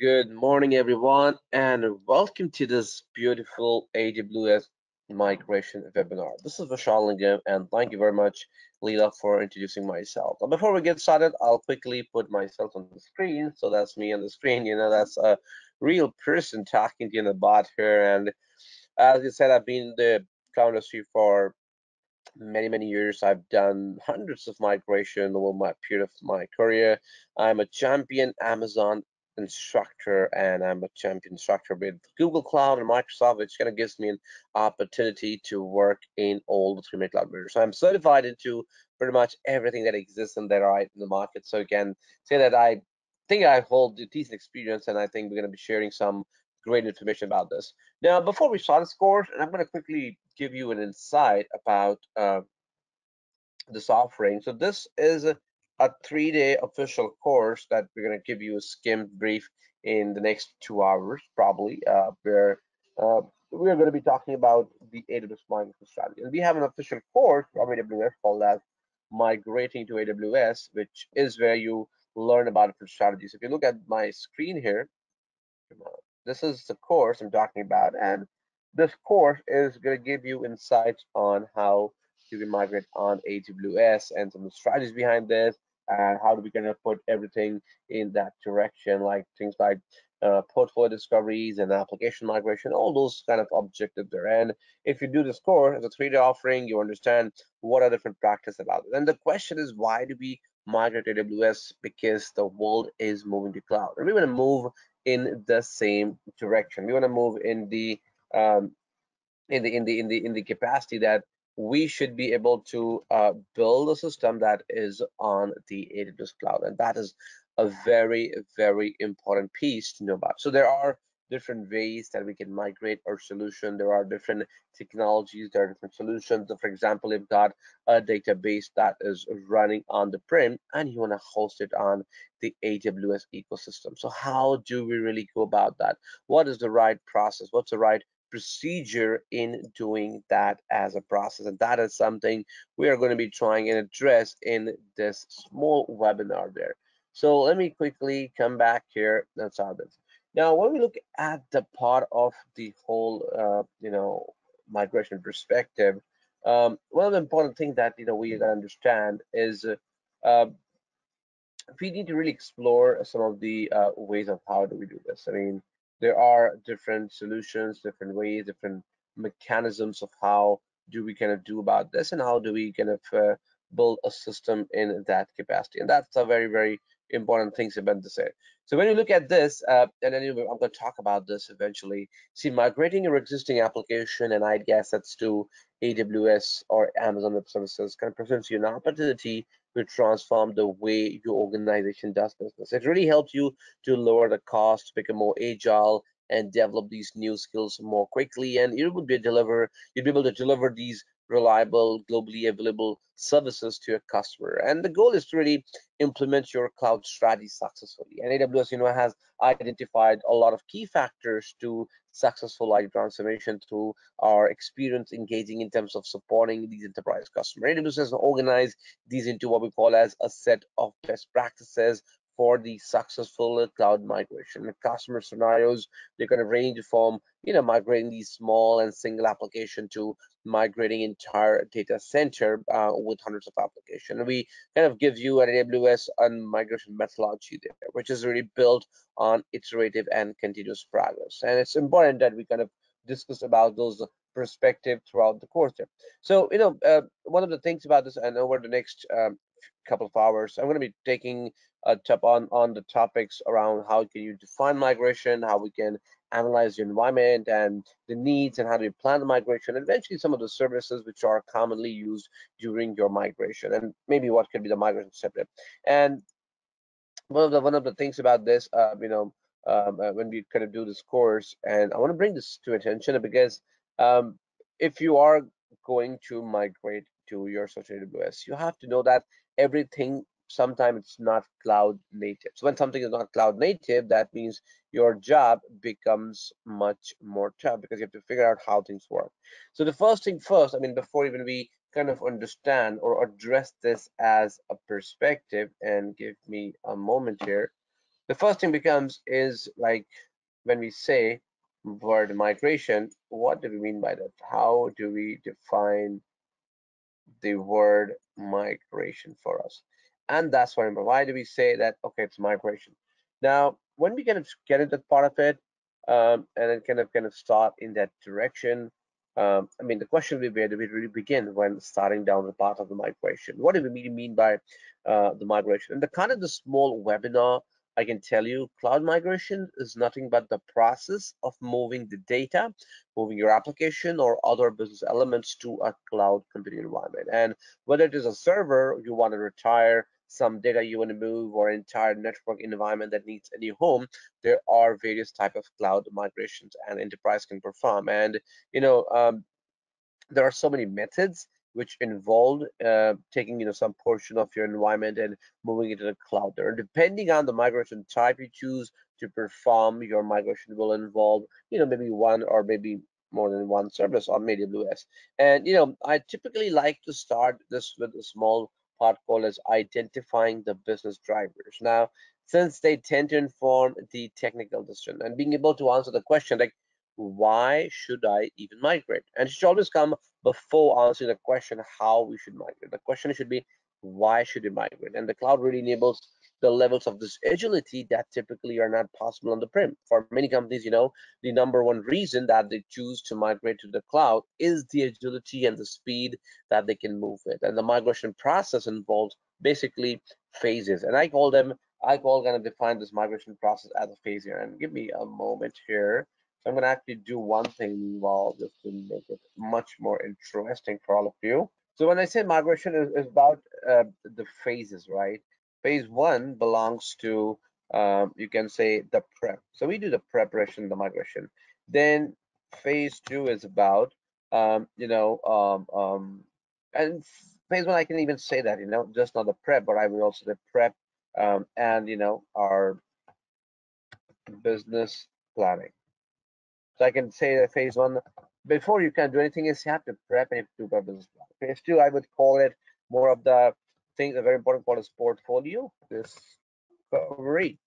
Good morning, everyone, and welcome to this beautiful AWS migration webinar. This is Vishal Nigam, and thank you very much, Leela, for introducing myself. Now, before we get started, I'll quickly put myself on the screen. So that's me on the screen. You know, that's a real person talking to you in the bot here. And as you said, I've been in the cloud industry for many many years i've done hundreds of migration over my period of my career i'm a champion amazon instructor and I'm a champion instructor with Google Cloud and Microsoft, which kind of gives me an opportunity to work in all the three main cloud vendors. So I'm certified into pretty much everything that exists in there right in the market. So again, say that I think I hold a decent experience and I think we're going to be sharing some great information about this. Now, before we start this course, and I'm going to quickly give you an insight about uh, this offering. So this is a three-day official course that we're going to give you a skimmed brief in the next two hours, probably, uh, where uh, we're going to be talking about the AWS migration strategy. And we have an official course from AWS called as Migrating to AWS, which is where you learn about different strategies. If you look at my screen here, this is the course I'm talking about, and this course is going to give you insights on how you can migrate on AWS and some of the strategies behind this, and how do we kind of put everything in that direction, like things like uh, portfolio discoveries and application migration, all those kind of objectives there. And if you do this course as a three-day offering, you understand what are different practices about it. And the question is, why do we migrate to AWS? Because the world is moving to cloud, and we want to move in the same direction. We want to move in the um, in the in the in the in the capacity that we should be able to uh, build a system that is on the AWS cloud. And that is a very, very important piece to know about. So there are different ways that we can migrate our solution. There are different technologies, there are different solutions. So for example, you've got a database that is running on the prem and you want to host it on the AWS ecosystem. So how do we really go about that? What is the right process? What's the right procedure in doing that as a process. And that is something we are going to be trying and address in this small webinar there. So let me quickly come back here and start this. Now, when we look at the part of the whole, uh, you know, migration perspective, um, one of the important things that, you know, we gotta understand is uh, we need to really explore some of the uh, ways of how do we do this. I mean, there are different solutions, different ways, different mechanisms of how do we kind of do about this and how do we kind of uh, build a system in that capacity. And that's a very, very important things about to say. So when you look at this, uh, and anyway, I'm going to talk about this eventually. See, migrating your existing application and IT assets to AWS or Amazon Web Services kind of presents you an opportunity to transform the way your organization does business. It really helps you to lower the cost, become more agile, and develop these new skills more quickly. And you would be deliver, you'd be able to deliver these reliable, globally available services to your customer. And the goal is to really implement your cloud strategy successfully. And AWS, you know, has identified a lot of key factors to successful IT transformation through our experience engaging in terms of supporting these enterprise customers. AWS has organized these into what we call as a set of best practices for the successful cloud migration. The customer scenarios, they're going to range from, you know, migrating these small and single application to migrating entire data center uh, with hundreds of applications. We kind of give you an AWS and migration methodology there, which is really built on iterative and continuous progress. And it's important that we kind of discuss about those perspective throughout the course there. So, you know, uh, one of the things about this, and over the next um, couple of hours, I'm going to be taking a tap on on the topics around how can you define migration, how we can analyze the environment and the needs, and how do you plan the migration, and eventually some of the services which are commonly used during your migration, and maybe what could be the migration step. And one of the one of the things about this, uh, you know, um, uh, when we kind of do this course, and I want to bring this to attention because um, if you are going to migrate to your social AWS, you have to know that everything sometimes it's not cloud native. So when something is not cloud native, that means your job becomes much more tough because you have to figure out how things work. So the first thing first, I mean, before even we kind of understand or address this as a perspective, and give me a moment here. the first thing becomes is like when we say word migration, what do we mean by that? How do we define the word migration for us? And that's what why do we say that okay it's migration? Now when we kind of get into that part of it um, and then kind of kind of start in that direction, um, I mean, the question will be where do we really begin when starting down the path of the migration? What do we mean by uh, the migration? And the kind of the small webinar, I can tell you, cloud migration is nothing but the process of moving the data, moving your application or other business elements to a cloud computing environment. And whether it is a server you want to retire, some data you want to move or entire network environment that needs a new home there are various type of cloud migrations and enterprise can perform and you know um, there are so many methods which involve uh, taking you know some portion of your environment and moving it to the cloud there depending on the migration type you choose to perform your migration will involve you know maybe one or maybe more than one service on AWS. And you know, I typically like to start this with a small part called as identifying the business drivers. Now, since they tend to inform the technical decision and being able to answer the question like, why should I even migrate? And it should always come before answering the question how we should migrate. The question should be, why should we migrate? And the cloud really enables the levels of this agility that typically are not possible on the prem. For many companies, you know, the number one reason that they choose to migrate to the cloud is the agility and the speed that they can move with. And the migration process involves basically phases. And I call them, I call kind of define this migration process as a phase here. And give me a moment here. I'm going to actually do one thing meanwhile just to make it much more interesting for all of you. So when I say migration is, is about uh, the phases, right? phase one belongs to um, you can say the prep so we do the preparation the migration then phase two is about um, you know um, um, and phase one i can even say that you know just not the prep but i will also the prep um, and you know our business planning so i can say that phase one before you can do anything is you have to prep and do business plan phase two i would call it more of the thing, a very important part is portfolio discovery,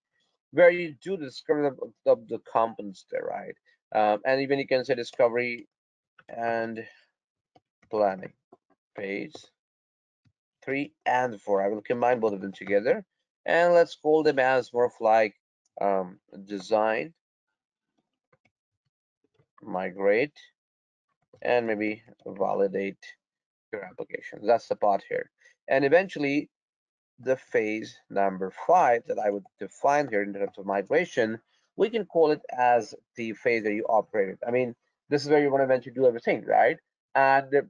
where you do discover the, the, the components there, right? Um, and even you can say discovery and planning phase three and four. I will combine both of them together and let's call them as more of like um, design, migrate, and maybe validate your application. That's the part here. And eventually, the phase number five that I would define here in terms of migration, we can call it as the phase that you operated. I mean, this is where you want to eventually do everything, right? And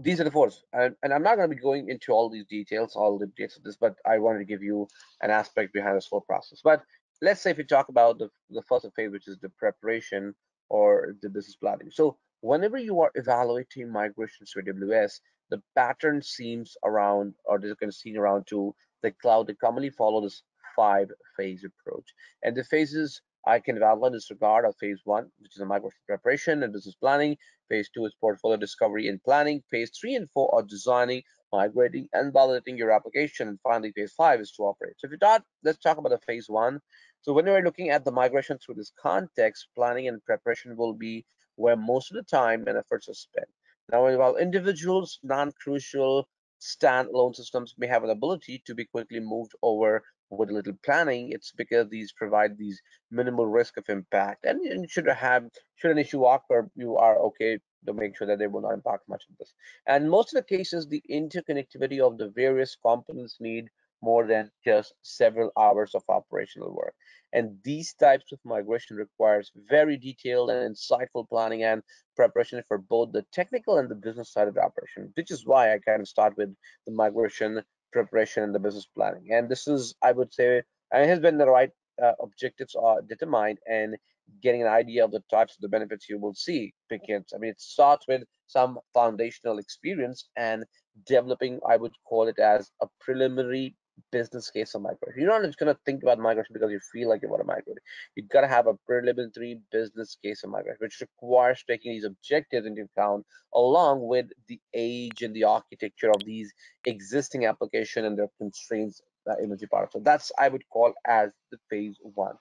these are the fours. And, I'm not going to be going into all these details, all the details of this, but I wanted to give you an aspect behind this whole process. But let's say if we talk about the, the first phase, which is the preparation or the business planning. So whenever you are evaluating migrations to AWS, the pattern seems around, or there's kind of seen around to the cloud. They commonly follow this five phase approach. And the phases I can outline in this regard of phase one, which is a migration preparation and business planning. Phase two is portfolio discovery and planning. Phase three and four are designing, migrating, and validating your application. And finally, phase five is to operate. So if you thought, let's talk about the phase one. So when we're looking at the migration through this context, planning and preparation will be where most of the time and efforts are spent. Now, while individuals, non-crucial standalone systems may have an ability to be quickly moved over with a little planning, it's because these provide these minimal risk of impact. And, and should have should an issue occur, you are okay to make sure that they will not impact much of this. And most of the cases, the interconnectivity of the various components need more than just several hours of operational work. And these types of migration requires very detailed and insightful planning and preparation for both the technical and the business side of the operation, which is why I kind of start with the migration preparation and the business planning. And this is, I would say, and has been the right uh, objectives are determined and getting an idea of the types of the benefits you will see because I mean it starts with some foundational experience and developing I would call it as a preliminary business case of migration. You're not just going to think about migration because you feel like you want to migrate. You've got to have a preliminary business case of migration, which requires taking these objectives into account along with the age and the architecture of these existing application and their constraints that emergency part. So that's I would call as the phase one.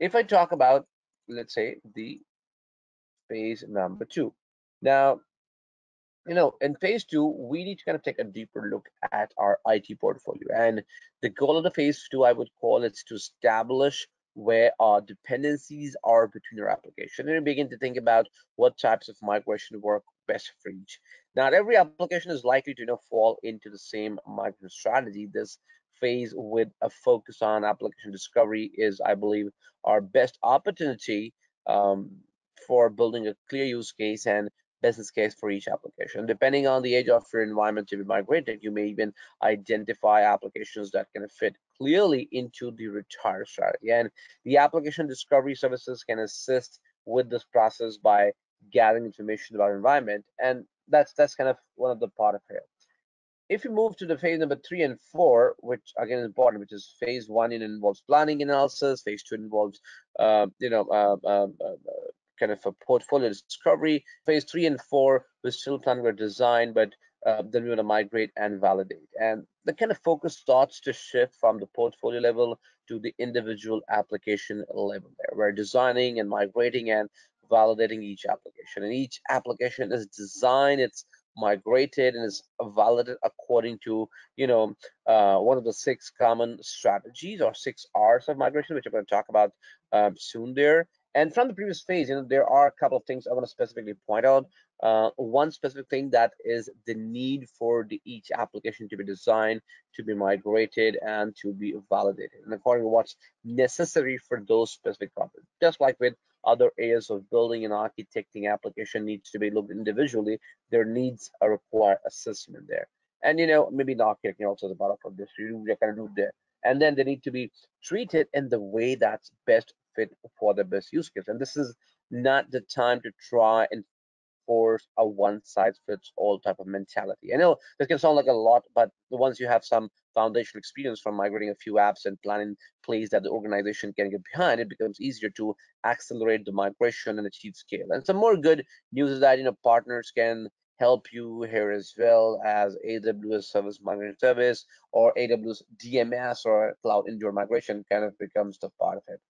If I talk about, let's say, the phase number two. Now, you know, in phase two, we need to kind of take a deeper look at our IT portfolio. And the goal of the phase two, I would call it to establish where our dependencies are between our application and begin to think about what types of migration work best for each. Not every application is likely to you know, fall into the same migration strategy. This phase with a focus on application discovery is, I believe, our best opportunity um, for building a clear use case and business case for each application. Depending on the age of your environment to be migrated, you may even identify applications that can fit clearly into the retire strategy. And the application discovery services can assist with this process by gathering information about environment. And that's that's kind of one of the part of it. If you move to the phase number three and four, which again is important, which is phase one, it involves planning analysis. Phase two involves, uh, you know, uh, um, uh, kind of a portfolio discovery. Phase three and four, we're still planning our design, but uh, then we want to migrate and validate. And the kind of focus starts to shift from the portfolio level to the individual application level there. We're designing and migrating and validating each application. And each application is designed, it's migrated and is validated according to you know uh, one of the six common strategies or six R's of migration, which I'm going to talk about um, soon there. And from the previous phase, you know, there are a couple of things I want to specifically point out. Uh, one specific thing that is the need for the, each application to be designed, to be migrated, and to be validated, and according to what's necessary for those specific problems. Just like with other areas of building and architecting application needs to be looked individually, their needs require assessment there. And you know, maybe the architecting also a part of this. you are of do there. And then they need to be treated in the way that's best fit for the best use case. And this is not the time to try and force a one size fits all type of mentality. I know this can sound like a lot, but once you have some foundational experience from migrating a few apps and planning plays that the organization can get behind, it becomes easier to accelerate the migration and achieve scale. And some more good news is that you know partners can help you here as well as AWS Server Migration Service or AWS DMS or CloudEndure Migration kind of becomes the part of it.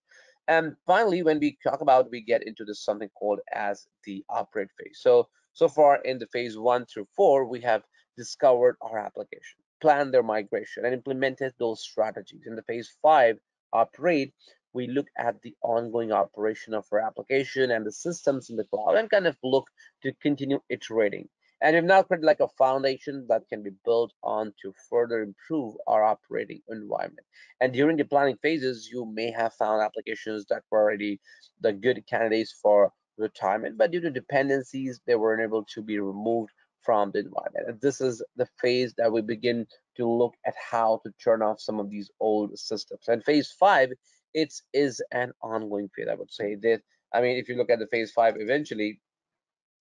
And finally, when we talk about, we get into this something called as the operate phase. So, so far in the phase one through four, we have discovered our application, planned their migration, and implemented those strategies. In the phase five, operate, we look at the ongoing operation of our application and the systems in the cloud and kind of look to continue iterating. And we've now created like a foundation that can be built on to further improve our operating environment. And during the planning phases, you may have found applications that were already the good candidates for retirement, but due to dependencies, they were unable to be removed from the environment. And this is the phase that we begin to look at how to turn off some of these old systems. And phase five, it is an ongoing phase, I would say. That I mean, if you look at the phase five, eventually,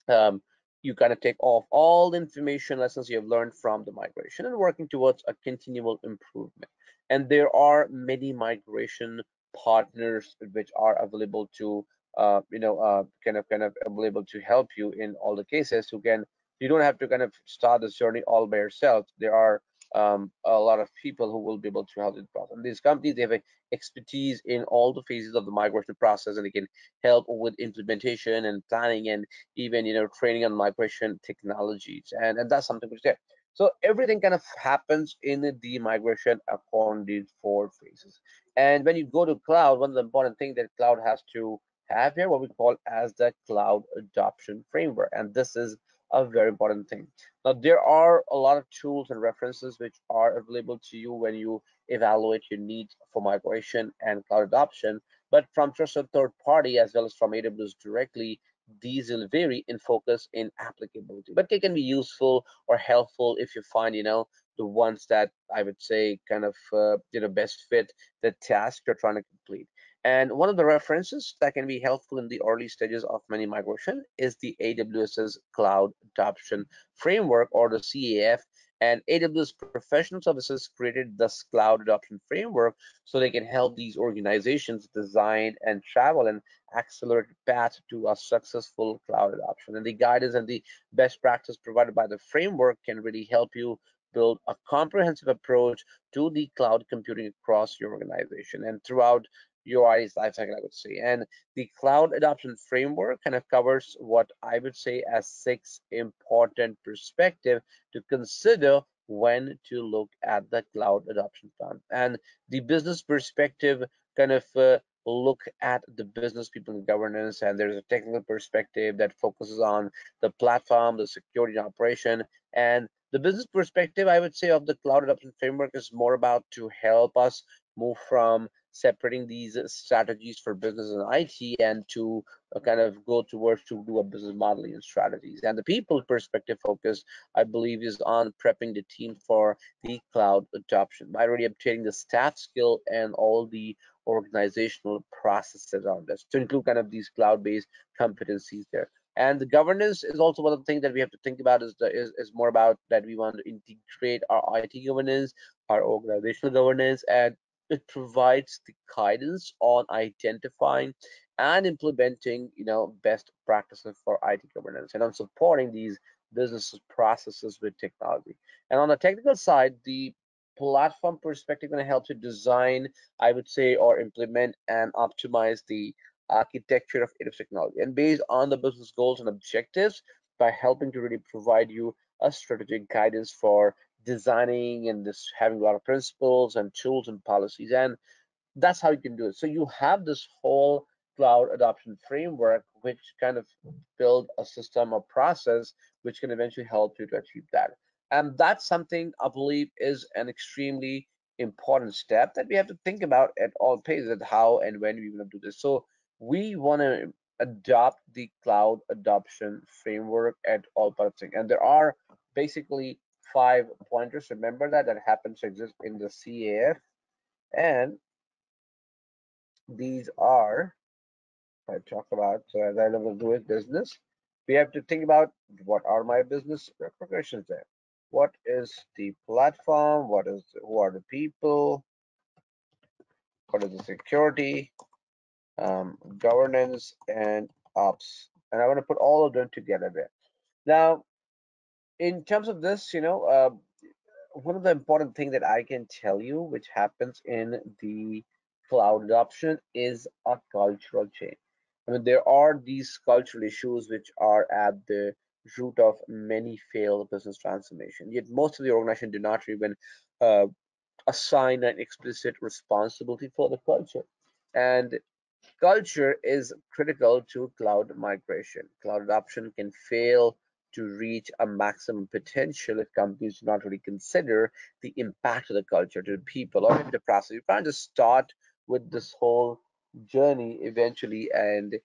um, you kind of take off all the information lessons you have learned from the migration and working towards a continual improvement. And there are many migration partners which are available to, uh, you know, uh, kind of kind of available to help you in all the cases who can. You don't have to kind of start this journey all by yourself. There are um, a lot of people who will be able to help in the process. And these companies, they have expertise in all the phases of the migration process, and they can help with implementation and planning, and even you know training on migration technologies. And, and that's something which there. So everything kind of happens in the migration according these four phases. And when you go to cloud, one of the important things that cloud has to have here, what we call as the cloud adoption framework. And this is a very important thing. Now, there are a lot of tools and references which are available to you when you evaluate your needs for migration and cloud adoption, but from trusted third party as well as from AWS directly, these will vary in focus in applicability, but they can be useful or helpful if you find, you know, the ones that I would say kind of, uh, you know, best fit the task you're trying to complete. And one of the references that can be helpful in the early stages of many migration is the AWS's Cloud Adoption Framework or the CAF. And AWS Professional Services created this Cloud Adoption Framework so they can help these organizations design and travel and accelerate path to a successful cloud adoption. And the guidance and the best practice provided by the framework can really help you build a comprehensive approach to the cloud computing across your organization and throughout IT's lifecycle, I would say. And the cloud adoption framework kind of covers what I would say as six important perspective to consider when to look at the cloud adoption plan. And the business perspective kind of uh, look at the business people and governance and there's a technical perspective that focuses on the platform the security and operation and the business perspective i would say of the cloud adoption framework is more about to help us move from separating these strategies for business and IT and to uh, kind of go towards to do a business modeling and strategies. And the people perspective focus, I believe, is on prepping the team for the cloud adoption by already obtaining the staff skill and all the organizational processes around this to include kind of these cloud-based competencies there. And the governance is also one of the things that we have to think about is, the, is, is more about that we want to integrate our IT governance, our organizational governance, and it provides the guidance on identifying and implementing you know best practices for IT governance and on supporting these business processes with technology. And on the technical side, the platform perspective going to help you design, I would say, or implement and optimize the architecture of AWS technology. And based on the business goals and objectives, by helping to really provide you a strategic guidance for designing and this having a lot of principles and tools and policies. And that's how you can do it. So you have this whole cloud adoption framework, which kind of build a system or process which can eventually help you to achieve that. And that's something I believe is an extremely important step that we have to think about at all phases at how and when we want to do this. So we want to adopt the cloud adoption framework at all parts. And there are basically five pointers. Remember that that happens to exist in the CAF. And these are, I talk about, so as I love to do it, business. We have to think about what are my business repercussions there? What is the platform? What is, who are the people? What is the security, um, governance, and ops? And I want to put all of them together there. Now, in terms of this, you know, uh, one of the important things that I can tell you, which happens in the cloud adoption, is a cultural change. I mean, there are these cultural issues which are at the root of many failed business transformation. Yet most of the organization do not even uh, assign an explicit responsibility for the culture. And culture is critical to cloud migration. Cloud adoption can fail to reach a maximum potential if companies do not really consider the impact of the culture to the people or maybe the process. You're trying to start with this whole journey eventually and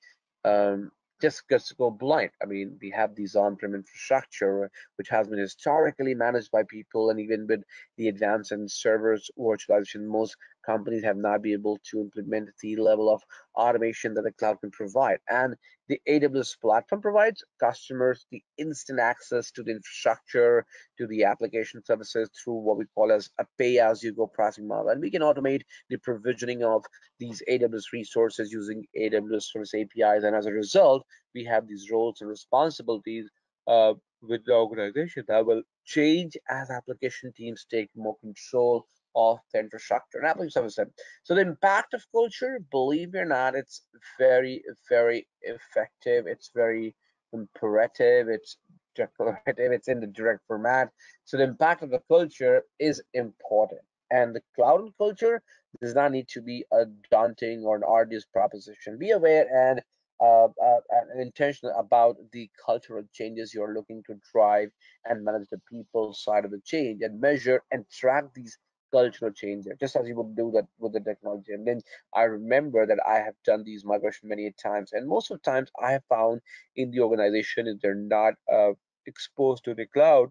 um, just gets to go blind. I mean, we have these on-prem infrastructure, which has been historically managed by people, and even with the advance in servers virtualization, most companies have not been able to implement the level of automation that the cloud can provide. And the AWS platform provides customers the instant access to the infrastructure, to the application services through what we call as a pay-as-you-go pricing model. And we can automate the provisioning of these AWS resources using AWS Service APIs. And as a result, we have these roles and responsibilities uh, with the organization that will change as application teams take more control of the infrastructure and application services. So the impact of culture, believe it or not, it's very, very effective. It's very imperative. It's declarative. It's in the direct format. So the impact of the culture is important. And the cloud and culture does not need to be a daunting or an arduous proposition. Be aware and uh, uh, an intention about the cultural changes you're looking to drive and manage the people side of the change and measure and track these cultural change there, just as you would do that with the technology. And then I remember that I have done these migration many times, and most of the times I have found in the organization if they're not uh, exposed to the cloud,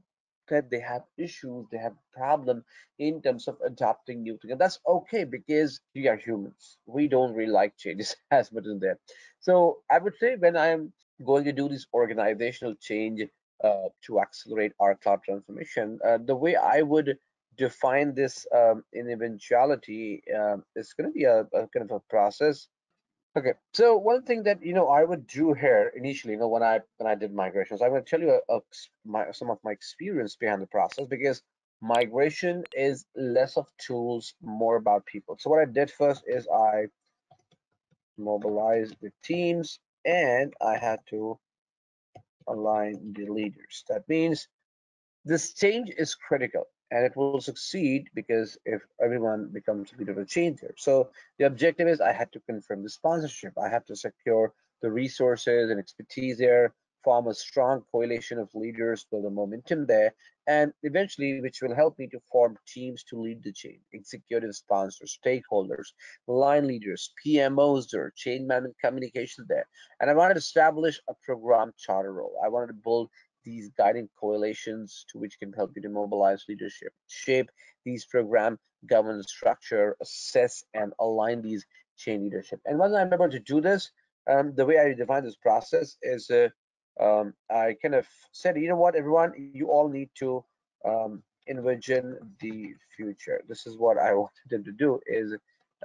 that they have issues, they have problem in terms of adopting new things. And that's okay because we are humans. We don't really like changes as much as that. So I would say when I'm going to do this organizational change uh, to accelerate our cloud transformation, uh, the way I would define this um, in eventuality uh, is going to be a, a, kind of a process. Okay, so one thing that you know I would do here initially, you know, when I when I did migrations, I'm going to tell you a, a, my, some of my experience behind the process because migration is less of tools, more about people. So what I did first is I mobilized the teams and I had to align the leaders. That means this change is critical and it will succeed because if everyone becomes a leader of a change here. So the objective is I had to confirm the sponsorship. I have to secure the resources and expertise there, form a strong coalition of leaders, build a momentum there, and eventually which will help me to form teams to lead the chain, executive sponsors, stakeholders, line leaders, PMOs or change management communication there. And I wanted to establish a program charter role. I wanted to build these guiding coalitions to which can help you to mobilize leadership, shape these program governance structure, assess and align these chain leadership. And once I'm able to do this, um, the way I define this process is uh, um, I kind of said, you know what, everyone, you all need to um, envision the future. This is what I wanted them to do is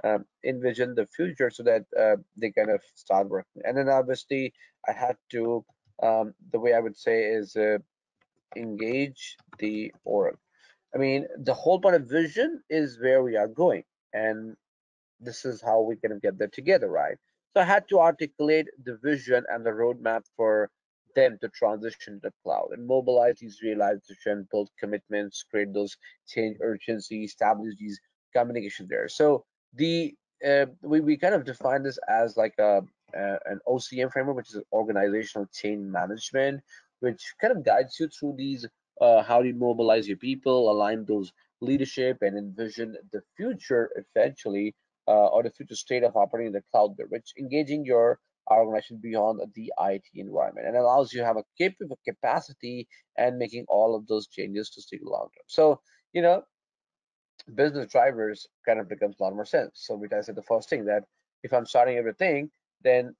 um, envision the future so that uh, they kind of start working. And then obviously I had to um, the way I would say is uh, engage the org. I mean, the whole point of vision is where we are going, and this is how we can get there together, right? So I had to articulate the vision and the roadmap for them to transition to the cloud and mobilize these realization, build commitments, create those change urgency, establish these communication there. So the uh, we, we kind of define this as like a uh, an OCM framework, which is organizational change management, which kind of guides you through these uh, how do you mobilize your people, align those leadership, and envision the future eventually, uh, or the future state of operating the cloud, which engaging your organization beyond the IT environment and allows you to have a capable capacity and making all of those changes to stick long term. So, you know, business drivers kind of becomes a lot more sense. So, which I said the first thing that if I'm starting everything, then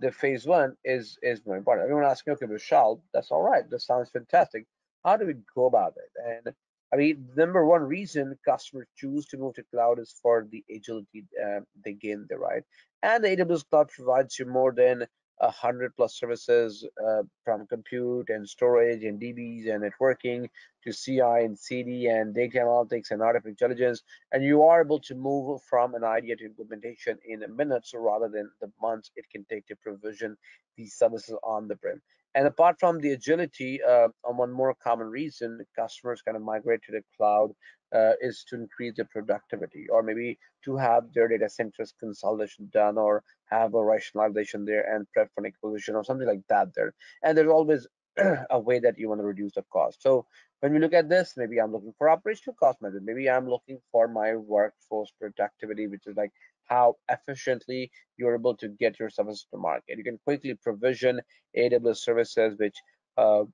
the phase one is is more important. Everyone asking, okay, Vishal, that's all right. That sounds fantastic. How do we go about it? And I mean, number one reason customers choose to move to cloud is for the agility uh, they gain the right? And the AWS cloud provides you more than a hundred plus services uh, from compute and storage and DBs and networking to CI and CD and data analytics and artificial intelligence. And you are able to move from an idea to implementation in minutes rather than the months it can take to provision these services on the prem. And apart from the agility, uh, one more common reason customers kind of migrate to the cloud uh, is to increase their productivity or maybe to have their data centers consolidation done or have a rationalization there and prep for acquisition or something like that there. And there's always a way that you want to reduce the cost. So when we look at this, maybe I'm looking for operational cost method. Maybe I'm looking for my workforce productivity, which is like how efficiently you're able to get your services to market. You can quickly provision AWS services, which uh,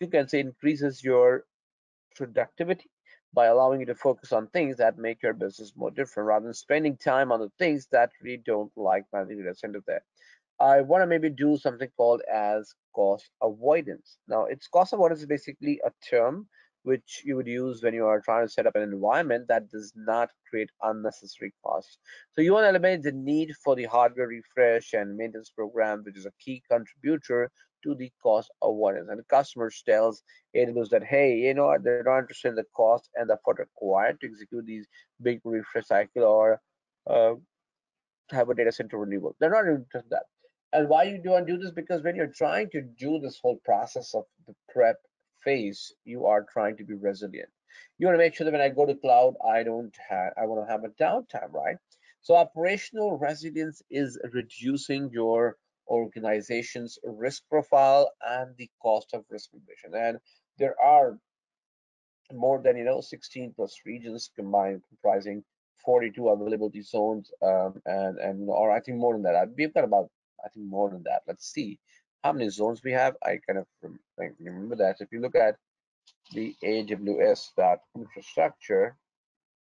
you can say increases your productivity by allowing you to focus on things that make your business more different rather than spending time on the things that really don't like managing data center there. I want to maybe do something called as cost avoidance. Now, it's cost avoidance is basically a term which you would use when you are trying to set up an environment that does not create unnecessary costs. So you want to eliminate the need for the hardware refresh and maintenance program, which is a key contributor to the cost of avoidance. And the customer tells AWS that, hey, you know they're not interested in the cost and the effort required to execute these big refresh cycle or uh, have a data center renewal. They're not interested in that. And why you don't do this? Because when you're trying to do this whole process of the prep phase, you are trying to be resilient. You want to make sure that when I go to cloud, I don't have, I want to have a downtime, right? So operational resilience is reducing your organization's risk profile and the cost of risk mitigation. And there are more than you know 16 plus regions combined comprising 42 availability zones um, and and or I think more than that. We've got about I think more than that. Let's see how many zones we have. I kind of remember that. If you look at the AWS dot infrastructure,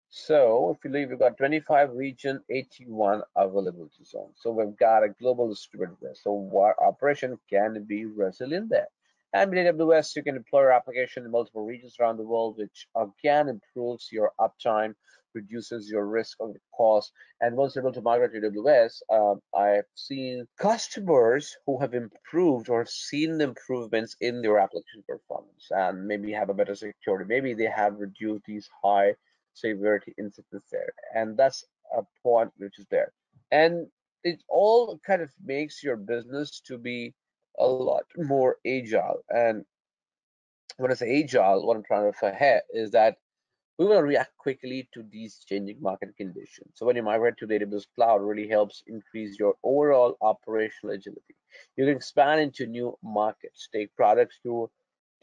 so if you leave, we've got 25 region, 81 availability zone. So we've got a global distributed there. So our operation can be resilient there. And with AWS, you can deploy your application in multiple regions around the world, which again improves your uptime, reduces your risk of cost. And once you're able to migrate to AWS, um, I've seen customers who have improved or seen improvements in their application performance and maybe have a better security. Maybe they have reduced these high severity incidents there. And that's a point which is there. And it all kind of makes your business to be a lot more agile. And when I say agile, what I'm trying to say is that we want to react quickly to these changing market conditions. So when you migrate to the AWS cloud, really helps increase your overall operational agility. You can expand into new markets, take products to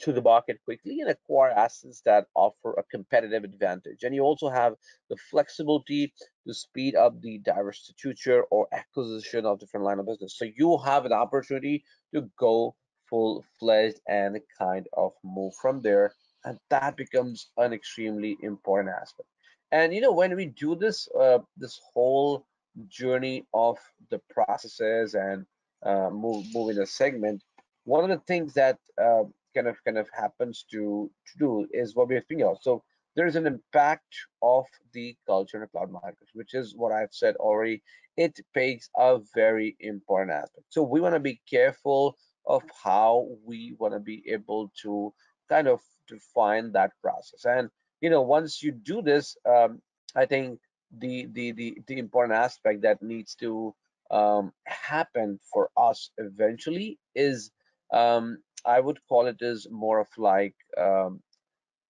to the market quickly and acquire assets that offer a competitive advantage. And you also have the flexibility to speed up the divestiture or acquisition of different line of business. So you have an opportunity to go full-fledged and kind of move from there and that becomes an extremely important aspect and you know when we do this uh, this whole journey of the processes and uh, move moving a segment one of the things that uh, kind of kind of happens to to do is what we're thinking of. So there's an impact of the culture in cloud market which is what i've said already. It plays a very important aspect. So we want to be careful of how we want to be able to kind of define that process. And you know, once you do this, um, I think the, the the the important aspect that needs to um, happen for us eventually is um, I would call it is more of like um,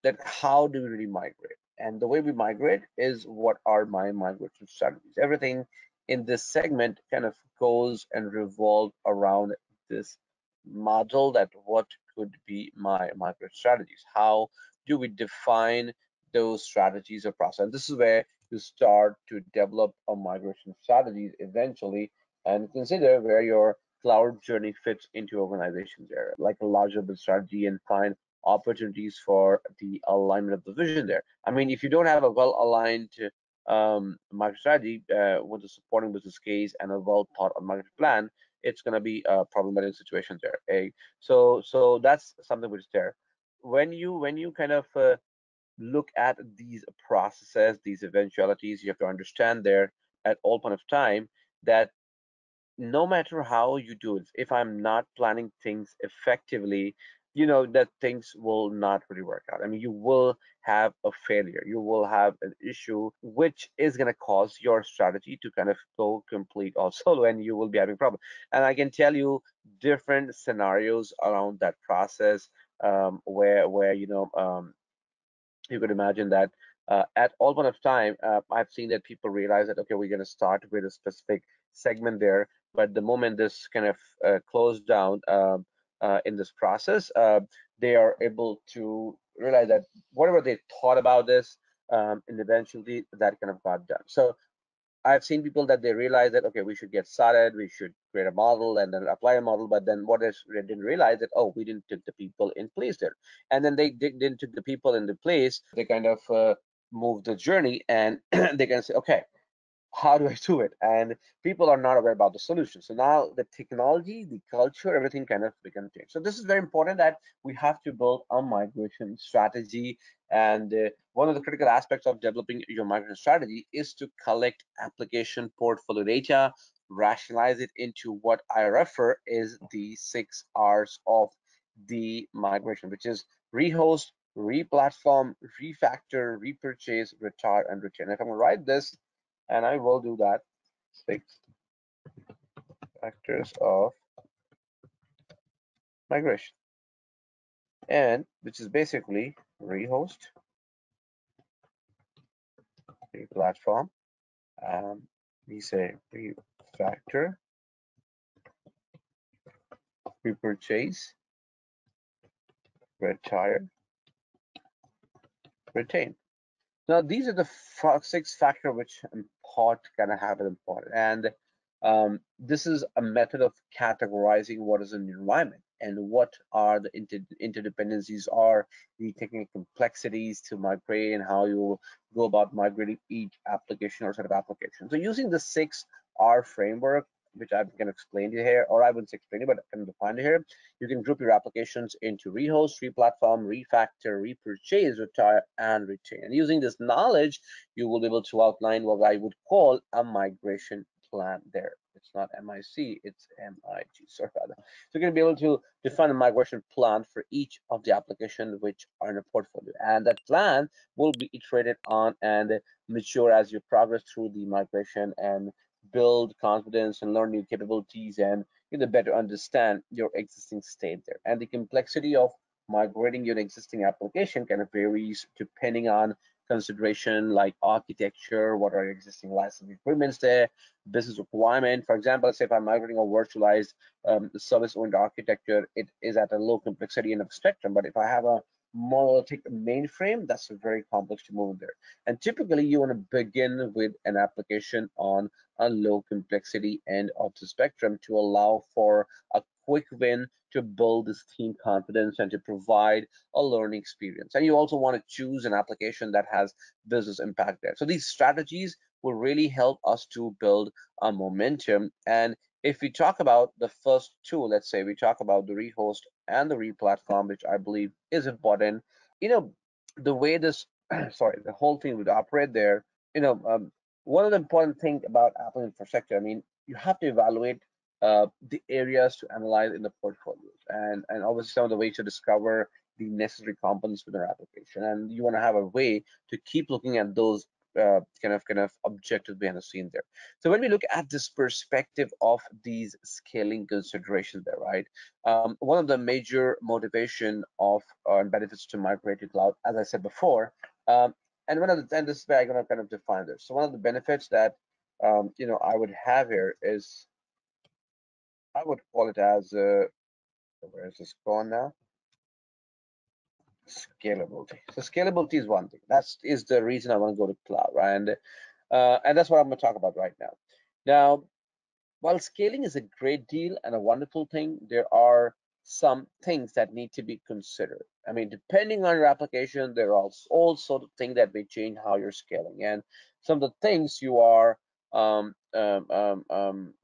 that how do we really migrate? And the way we migrate is what are my migration strategies. Everything in this segment kind of goes and revolve around this model that what could be my migration strategies how do we define those strategies or process and this is where you start to develop a migration strategies eventually and consider where your cloud journey fits into organizations there like a larger strategy and find opportunities for the alignment of the vision there. I mean if you don't have a well aligned um, market strategy uh, with a supporting business case and a well thought out market plan it's going to be a problematic situation there a. So so that's something which is there. When you when you kind of uh, look at these processes these eventualities you have to understand there at all point of time that no matter how you do it if i'm not planning things effectively you know that things will not really work out. I mean you will have a failure. You will have an issue which is going to cause your strategy to kind of go complete all solo and you will be having problem. And i can tell you different scenarios around that process um, where where you know um, you could imagine that uh, at all point of time uh, i've seen that people realize that okay we're going to start with a specific segment there but the moment this kind of uh, closed down um, uh, in this process, uh, they are able to realize that whatever they thought about this, um, and eventually that kind of got done. So I've seen people that they realize that okay, we should get started, we should create a model and then apply a model, but then what is they didn't realize that oh, we didn't take the people in place there, and then they didn't take the people in the place. They kind of uh, move the journey and they can say okay, how do I do it? And people are not aware about the solution. So now the technology, the culture, everything kind of becomes change. So this is very important that we have to build a migration strategy. And uh, one of the critical aspects of developing your migration strategy is to collect application portfolio data, rationalize it into what I refer is the six R's of the migration, which is rehost, replatform, refactor, repurchase, retire, and retain. If I'm gonna write this and I will do that. Six factors of migration. And which is basically rehost replatform um, we say refactor repurchase retire retain. Now these are the six factor which import kind of have an import, and um, this is a method of categorizing what is an environment and what are the inter interdependencies are the technical complexities to migrate and how you go about migrating each application or set of applications. So using the six R framework, which I can explain to you here, or I wouldn't explain it, but I can define it here. You can group your applications into rehost, replatform, refactor, repurchase, retire, and retain. And using this knowledge, you will be able to outline what I would call a migration plan there. It's not MIC, it's MIG, sorry about that. So you're gonna be able to define a migration plan for each of the applications which are in a portfolio. And that plan will be iterated on and mature as you progress through the migration and build confidence and learn new capabilities and you know, better understand your existing state there. And the complexity of migrating your existing application kind of varies depending on consideration like architecture, what are existing license agreements there, business requirement. For example, say if I'm migrating a virtualized um, service-oriented architecture, it is at a low complexity end of spectrum. But if I have a monolithic mainframe, that's a very complex to move there. And typically you want to begin with an application on a low complexity end of the spectrum to allow for a quick win to build this team confidence and to provide a learning experience. And you also want to choose an application that has business impact there. So these strategies will really help us to build a momentum. And if we talk about the first two, let's say we talk about the rehost and the replatform, which I believe is important, you know, the way this, sorry, the whole thing would operate there, you know, um, one of the important things about Apple infrastructure, I mean, you have to evaluate uh, the areas to analyze in the portfolios and, and obviously some of the ways to discover the necessary components within our application. And you want to have a way to keep looking at those uh, kind of kind of objective behind the scene there. So when we look at this perspective of these scaling considerations there, right? Um, one of the major motivation of uh, benefits to migrate to cloud, as I said before, um, and one of the and this is where I'm gonna kind of define this. So one of the benefits that um, you know I would have here is I would call it as uh, where is this gone now? Scalability. So scalability is one thing. That's is the reason I want to go to cloud, right? And uh, and that's what I'm going to talk about right now. Now, while scaling is a great deal and a wonderful thing, there are some things that need to be considered. I mean, depending on your application, there are all sorts of things that may change how you're scaling. And some of the things you are um, um, um, um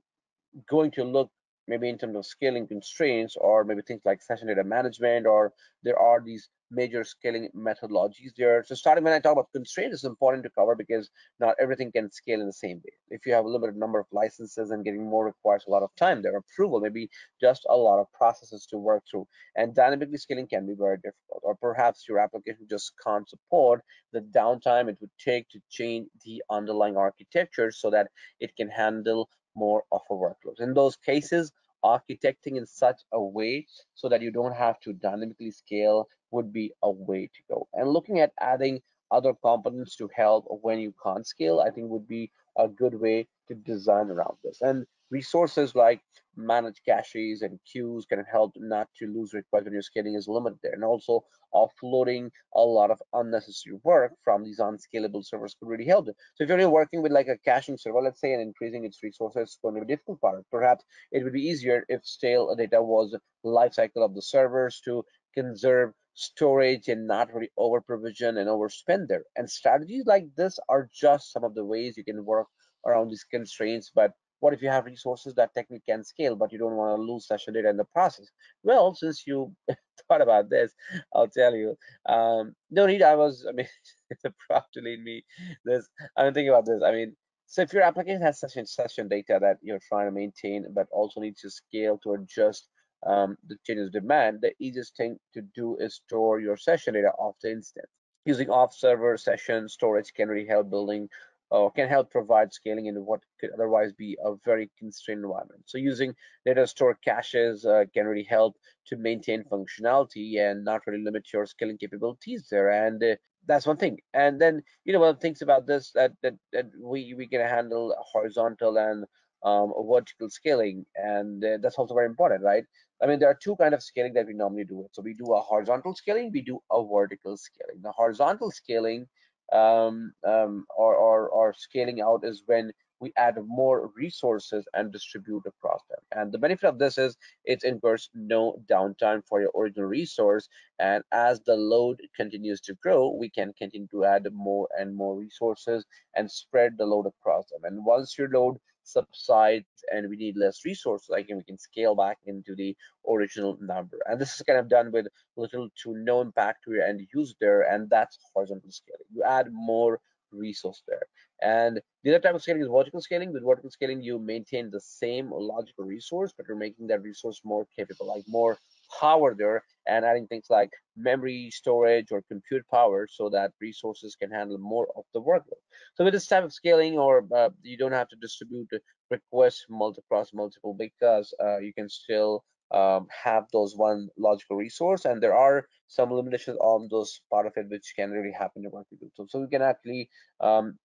going to look maybe in terms of scaling constraints or maybe things like session data management or there are these major scaling methodologies there. So starting when I talk about constraints, it's important to cover because not everything can scale in the same way. If you have a limited number of licenses and getting more requires a lot of time, their approval, maybe just a lot of processes to work through. And dynamically scaling can be very difficult. Or perhaps your application just can't support the downtime it would take to change the underlying architecture so that it can handle more of a workload. In those cases, architecting in such a way so that you don't have to dynamically scale would be a way to go. And looking at adding other components to help when you can't scale, I think would be a good way to design around this. And resources like managed caches and queues can help not to lose requests when your scaling is limited there. And also offloading a lot of unnecessary work from these unscalable servers could really help. So if you're working with like a caching server, let's say, and increasing its resources is going to be a difficult part. Perhaps it would be easier if stale data was life cycle of the servers to conserve storage and not really over provision and overspend there. And strategies like this are just some of the ways you can work around these constraints. But what if you have resources that technically can scale, but you don't want to lose session data in the process? Well, since you thought about this, I'll tell you. Um, no need. I was. I mean, prop to lead me. This. I'm thinking about this. I mean, so if your application has session session data that you're trying to maintain, but also needs to scale to adjust um, the changes demand, the easiest thing to do is store your session data off the instance. Using off server session storage can really help building or can help provide scaling in what could otherwise be a very constrained environment. So using data store caches uh, can really help to maintain functionality and not really limit your scaling capabilities there. And uh, that's one thing. And then, you know, one of the things about this that, that, that we, we can handle horizontal and um, vertical scaling. And uh, that's also very important, right? I mean, there are two kind of scaling that we normally do. So we do a horizontal scaling, we do a vertical scaling. The horizontal scaling um, um, or, or, or scaling out is when we add more resources and distribute across them. And the benefit of this is it incurs no downtime for your original resource. And as the load continues to grow, we can continue to add more and more resources and spread the load across them. And once your load subsides and we need less resources, like we can scale back into the original number. And this is kind of done with little to no impact to your end user there, and that's horizontal scaling. You add more resource there. And the other type of scaling is vertical scaling. With vertical scaling, you maintain the same logical resource, but you're making that resource more capable, like more power there and adding things like memory storage or compute power so that resources can handle more of the workload. So with this type of scaling or uh, you don't have to distribute requests multi across multiple because uh, you can still um, have those one logical resource and there are some limitations on those part of it which can really happen in what we do so, so we can actually um,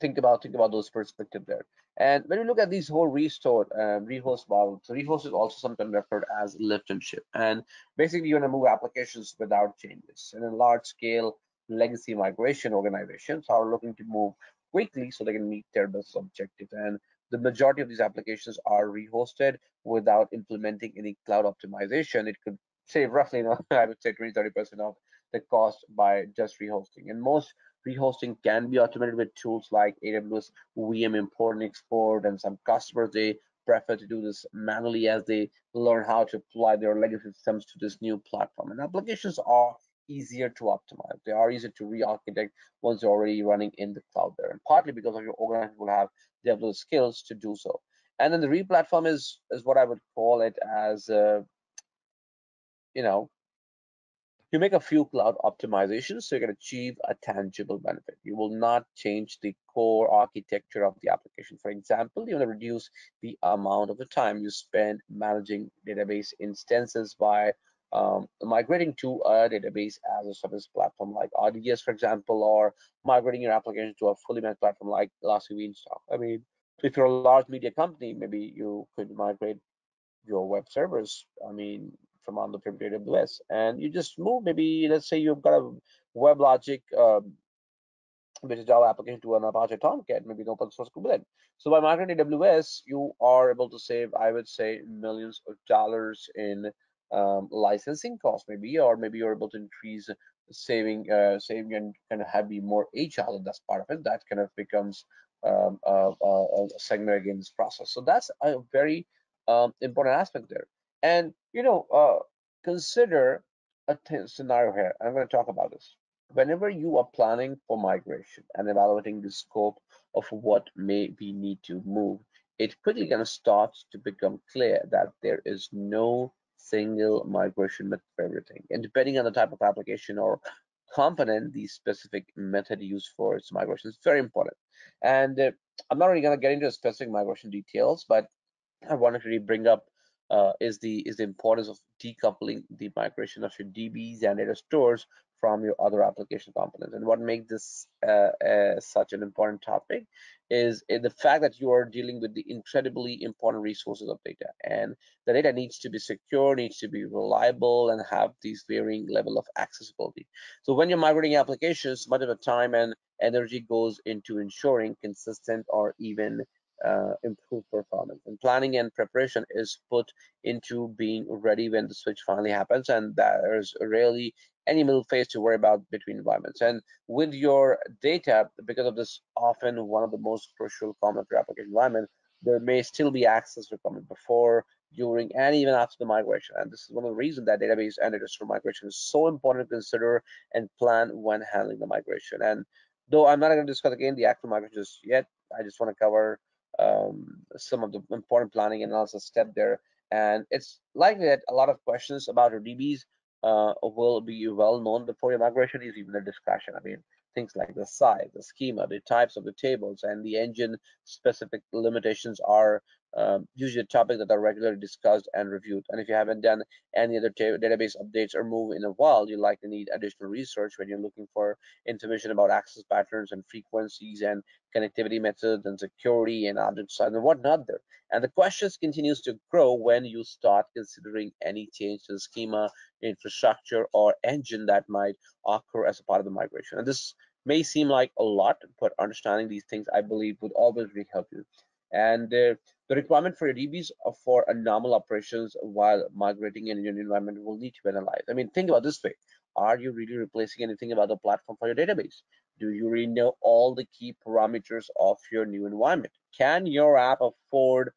think about think about those perspective there. And when you look at these whole restore um, rehost model, so rehost is also sometimes referred as lift and shift. And basically, you want to move applications without changes. And in large scale legacy migration organizations are looking to move quickly so they can meet their business objectives. And the majority of these applications are rehosted without implementing any cloud optimization. It could save roughly, you know, I would say 20, 30% of the cost by just rehosting. And most rehosting can be automated with tools like AWS VM import and export, and some customers they prefer to do this manually as they learn how to apply their legacy systems to this new platform. And applications are easier to optimize. They are easier to re-architect once they're already running in the cloud there, and partly because of your organization will have developed skills to do so. And then the re-platform is is what I would call it as, uh, you know, you make a few cloud optimizations so you can achieve a tangible benefit. You will not change the core architecture of the application. For example, you want to reduce the amount of the time you spend managing database instances by um, migrating to a database as a service platform like RDS, for example, or migrating your application to a fully managed platform like Elastic Beanstalk. I mean, if you're a large media company, maybe you could migrate your web servers. I mean, from on the prem AWS, and you just move. Maybe let's say you've got a WebLogic um, which is Java application to an Apache Tomcat, maybe an open source Kubernetes. So by migrating AWS, you are able to save, I would say, millions of dollars in um, licensing costs, maybe, or maybe you're able to increase saving, uh, saving and kind of have be more agile, that's part of it. That kind of becomes um, a, a, segment again this process. So that's a very um, important aspect there. And you know, uh, consider a scenario here. I'm going to talk about this. Whenever you are planning for migration and evaluating the scope of what may be need to move, it quickly kind of starts to become clear that there is no single migration method for everything. And depending on the type of application or component, the specific method used for its migration is very important. And uh, I'm not really going to get into specific migration details, but I wanted to really bring up uh, is the is the importance of decoupling the migration of your DBs and data stores from your other application components. And what makes this uh, uh, such an important topic is the fact that you are dealing with the incredibly important resources of data, and the data needs to be secure, needs to be reliable, and have these varying level of accessibility. So when you're migrating applications, much of the time and energy goes into ensuring consistent or even uh, improve performance. And planning and preparation is put into being ready when the switch finally happens, and there's really any middle phase to worry about between environments. And with your data, because of this often one of the most crucial common for application environment, there may still be access requirement before, during, and even after the migration. And this is one of the reasons that database and store migration is so important to consider and plan when handling the migration. And though I'm not going to discuss again the actual migration just yet, I just want to cover um, some of the important planning analysis step there. And it's likely that a lot of questions about your DBs uh, will be well known before your migration is even a discussion. I mean, things like the size, the schema, the types of the tables, and the engine specific limitations are um, usually a topic that are regularly discussed and reviewed. And if you haven't done any other database updates or move in a while, you likely need additional research when you're looking for information about access patterns and frequencies and connectivity methods and security and object size and whatnot there. And the questions continues to grow when you start considering any change to the schema, infrastructure, or engine that might occur as a part of the migration. And this may seem like a lot, but understanding these things, I believe, would always really help you. And uh, the requirement for your DBs for a normal operations while migrating in your environment will need to be analyzed. I mean, think about this way. Are you really replacing anything about the platform for your database? Do you really know all the key parameters of your new environment? Can your app afford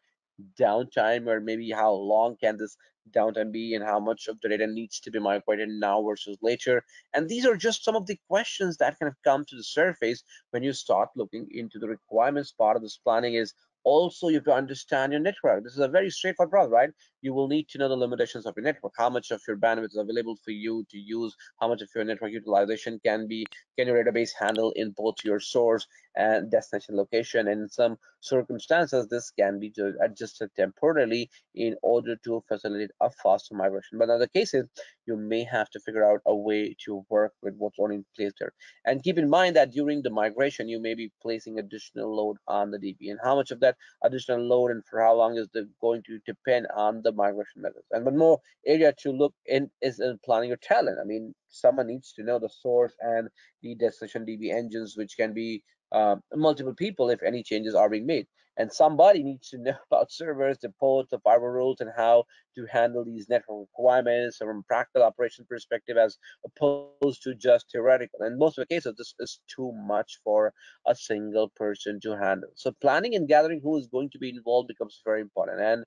downtime or maybe how long can this downtime be and how much of the data needs to be migrated now versus later? And these are just some of the questions that kind of come to the surface when you start looking into the requirements. Part of this planning is also you have to understand your network. This is a very straightforward process right? You will need to know the limitations of your network. How much of your bandwidth is available for you to use? How much of your network utilization can be can your database handle in both your source and destination location? And some circumstances this can be adjusted temporarily in order to facilitate a faster migration. But in other cases you may have to figure out a way to work with what's already in place there. And keep in mind that during the migration you may be placing additional load on the db and how much of that additional load and for how long is going to depend on the migration methods? And one more area to look in is in planning your talent. I mean someone needs to know the source and the destination db engines which can be uh, multiple people if any changes are being made. And somebody needs to know about servers, the ports, the firewall rules, and how to handle these network requirements from a practical operation perspective as opposed to just theoretical. And most of the cases, this is too much for a single person to handle. So planning and gathering who is going to be involved becomes very important. And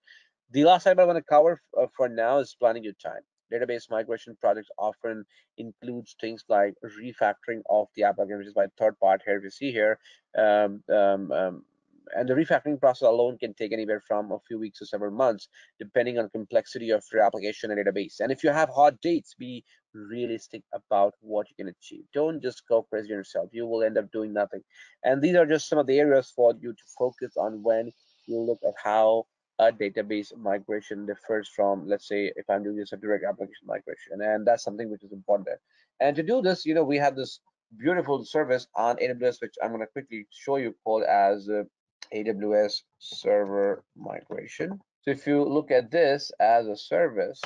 the last item I want to cover uh, for now is planning your time database migration projects often includes things like refactoring of the application, which is by third part here we see here. Um, um, um, and the refactoring process alone can take anywhere from a few weeks to several months, depending on complexity of your application and database. And if you have hard dates, be realistic about what you can achieve. Don't just go crazy yourself. You will end up doing nothing. And these are just some of the areas for you to focus on when you look at how a database migration differs from, let's say, if I'm doing this a direct application migration, and that's something which is important. And to do this, you know, we have this beautiful service on AWS, which I'm going to quickly show you called as uh, AWS Server Migration. So if you look at this as a service,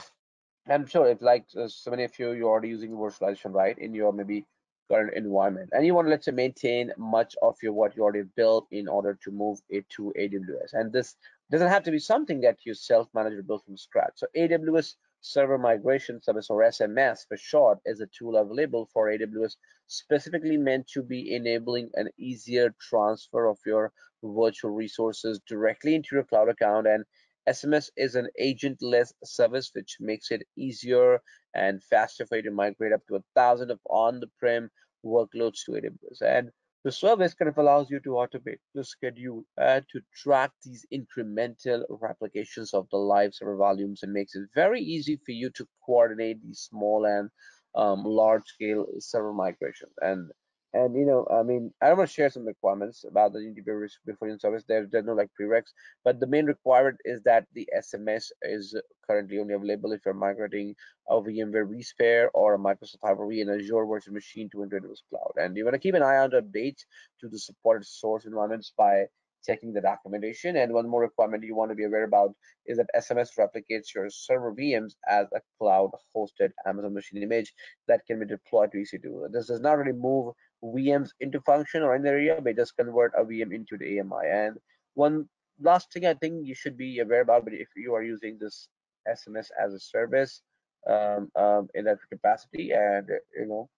I'm sure if like uh, so many of you, you're already using virtualization, right, in your maybe current environment, and you want to let's say maintain much of your what you already built in order to move it to AWS, and this doesn't have to be something that you self-manage or build from scratch. So AWS Server Migration Service or SMS for short is a tool available for AWS specifically meant to be enabling an easier transfer of your virtual resources directly into your cloud account and SMS is an agentless service which makes it easier and faster for you to migrate up to a thousand of on-the-prem workloads to AWS. And the service kind of allows you to automate the schedule and to track these incremental replications of the live server volumes and makes it very easy for you to coordinate these small and um, large scale server migrations. And and you know, I mean, I want to share some requirements about the Unity Before service. There, there's no like prereqs, but the main requirement is that the SMS is currently only available if you're migrating a VMware vSphere or a Microsoft Hyper-V in Azure virtual machine to AWS Cloud. And you want to keep an eye on the updates to the supported source environments by checking the documentation. And one more requirement you want to be aware about is that SMS replicates your server VMs as a cloud hosted Amazon machine image that can be deployed to EC2. This does not really move VMs into function or in the area, but just convert a VM into the AMI. And one last thing I think you should be aware about, but if you are using this SMS as a service um, um, in that capacity, and you know,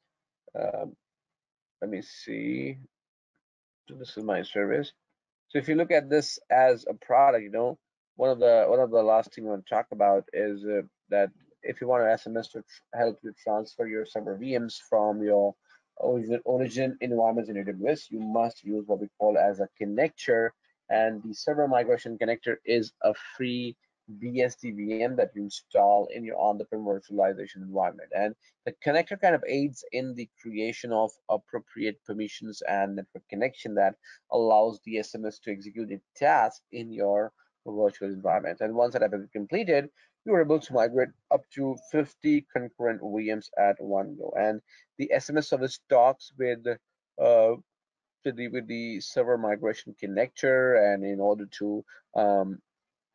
um, let me see. So this is my service. So if you look at this as a product, you know, one of the one of the last thing I want to talk about is uh, that if you want an SMS to help you transfer your server VMs from your origin, origin environments in AWS, you must use what we call as a connector. And the server migration connector is a free BSD VM that you install in your on-the-prem virtualization environment. And the connector kind of aids in the creation of appropriate permissions and network connection that allows the SMS to execute a task in your virtual environment. And once that has been completed, you are able to migrate up to 50 concurrent VMs at one go. And the SMS service talks with uh, with the, with the server migration connector, and in order to um,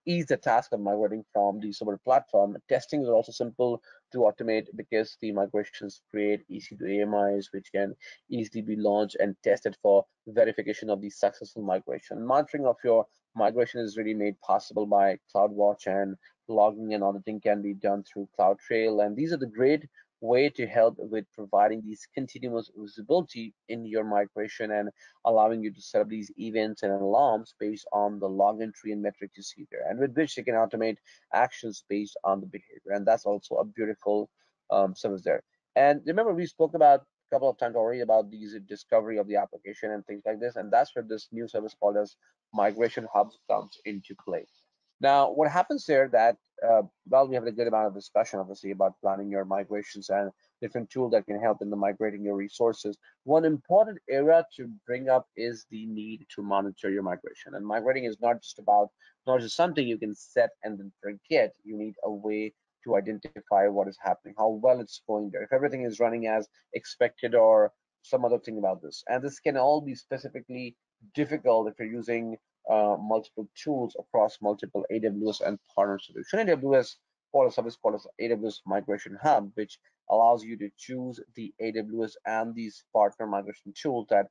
ease the task of migrating from the server platform, testing is also simple to automate because the migrations create EC2 AMIs, which can easily be launched and tested for verification of the successful migration. Monitoring of your migration is really made possible by CloudWatch and logging and auditing can be done through CloudTrail. And these are the great way to help with providing these continuous visibility in your migration and allowing you to set up these events and alarms based on the login tree and metric you see there, and with which you can automate actions based on the behavior. And that's also a beautiful um, service there. And remember, we spoke about a couple of times already about these discovery of the application and things like this, and that's where this new service called as Migration Hubs comes into play. Now, what happens there that, uh, well, we have a good amount of discussion, obviously, about planning your migrations and different tools that can help in the migrating your resources. One important area to bring up is the need to monitor your migration. And migrating is not just about, not just something you can set and then forget. You need a way to identify what is happening, how well it's going there, if everything is running as expected or some other thing about this. And this can all be specifically difficult if you're using uh, multiple tools across multiple AWS and partner solution. AWS for a service called AWS Migration Hub, which allows you to choose the AWS and these partner migration tools that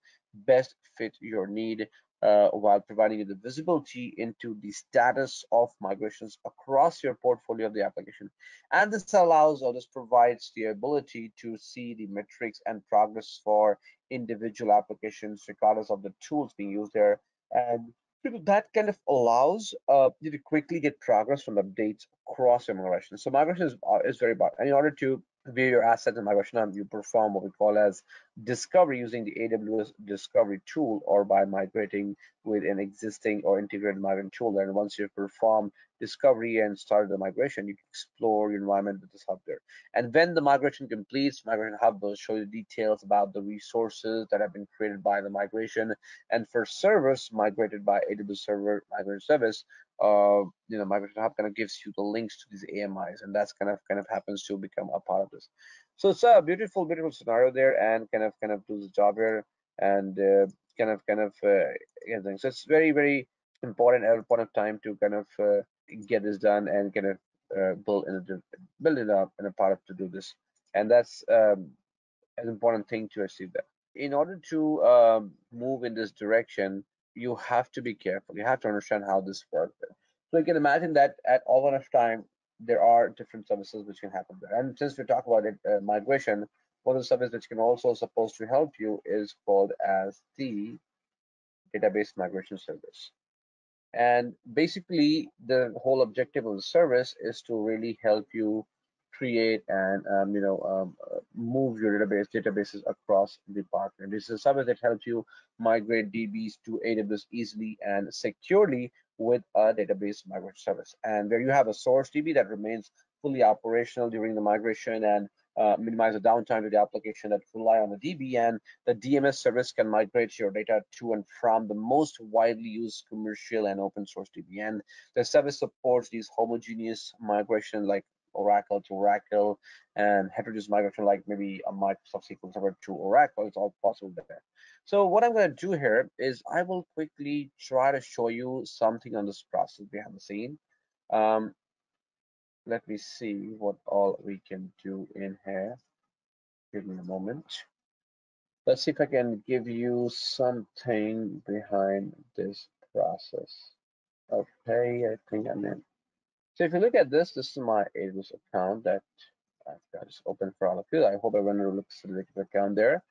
best fit your need uh, while providing you the visibility into the status of migrations across your portfolio of the application. And this allows or this provides the ability to see the metrics and progress for individual applications, regardless of the tools being used there. And that kind of allows uh, you to quickly get progress from updates across your migration. So migration is, uh, is very important. And in order to view your assets in migration, you perform what we call as discovery using the AWS discovery tool or by migrating with an existing or integrated migration tool. And once you've performed discovery and started the migration, you can explore your environment with this hub there. And when the migration completes, Migration Hub will show you details about the resources that have been created by the migration. And for servers migrated by AWS Server Migration Service, uh, you know, Migration Hub kind of gives you the links to these AMIs, and that's kind of kind of happens to become a part of this. So it's a beautiful, beautiful scenario there, and kind of kind of do the job here, and uh, kind of kind of uh, so it's very very important at a point of time to kind of uh, get this done and kind of uh, build in a, build it up in a part of to do this, and that's um, an important thing to achieve that. In order to um, move in this direction, you have to be careful. You have to understand how this works. So you can imagine that at all of time, there are different services which can happen there. And since we talk about it, uh, migration, one of the services which can also supposed to help you is called as the database migration service. And basically, the whole objective of the service is to really help you create and um, you know um, uh, move your database databases across the partner. This is a service that helps you migrate DBs to AWS easily and securely with a database migration service. And where you have a source DB that remains fully operational during the migration and uh, minimize the downtime to the application that rely on the DB and the DMS service can migrate your data to and from the most widely used commercial and open source DB. And the service supports these homogeneous migration like Oracle to Oracle and heterogeneous migration like maybe a Microsoft SQL Server to Oracle. It's all possible there. So what I'm going to do here is I will quickly try to show you something on this process behind the scene. Um, let me see what all we can do in here. Give me a moment. Let's see if I can give you something behind this process. Okay, I think I'm in. So if you look at this, this is my AWS account that I've got just open for all of you. I hope everyone looks at the account there.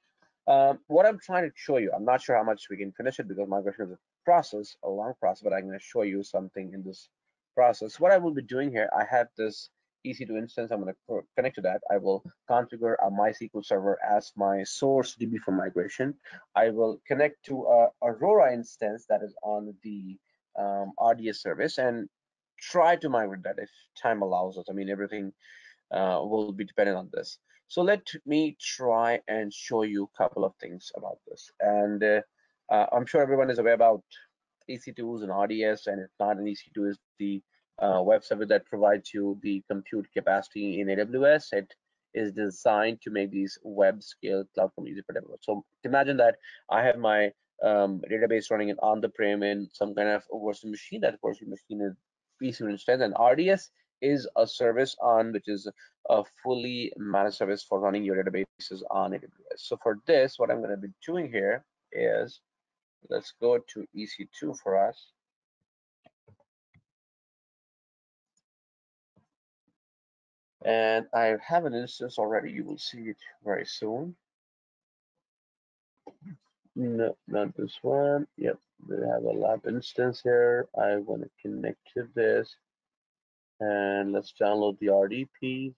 Um, what I'm trying to show you, I'm not sure how much we can finish it because migration is a process, a long process, but I'm going to show you something in this process. What I will be doing here, I have this EC2 instance. I'm going to connect to that. I will configure a MySQL server as my source DB for migration. I will connect to a Aurora instance that is on the um, RDS service and try to migrate that if time allows us. I mean, everything uh, will be dependent on this. So let me try and show you a couple of things about this. And uh, uh, I'm sure everyone is aware about EC2s and RDS, and if not an EC2 is the uh, web server that provides you the compute capacity in AWS. It is designed to make these web scale cloud from easy for developers. So imagine that I have my um, database running on the prem in some kind of virtual machine. That virtual machine is PC instance, and RDS is a service on which is a fully managed service for running your databases on AWS. So for this, what I'm going to be doing here is let's go to EC2 for us. And I have an instance already. You will see it very soon. No, not this one. Yep, we have a lab instance here. I want to connect to this. And let's download the RDP.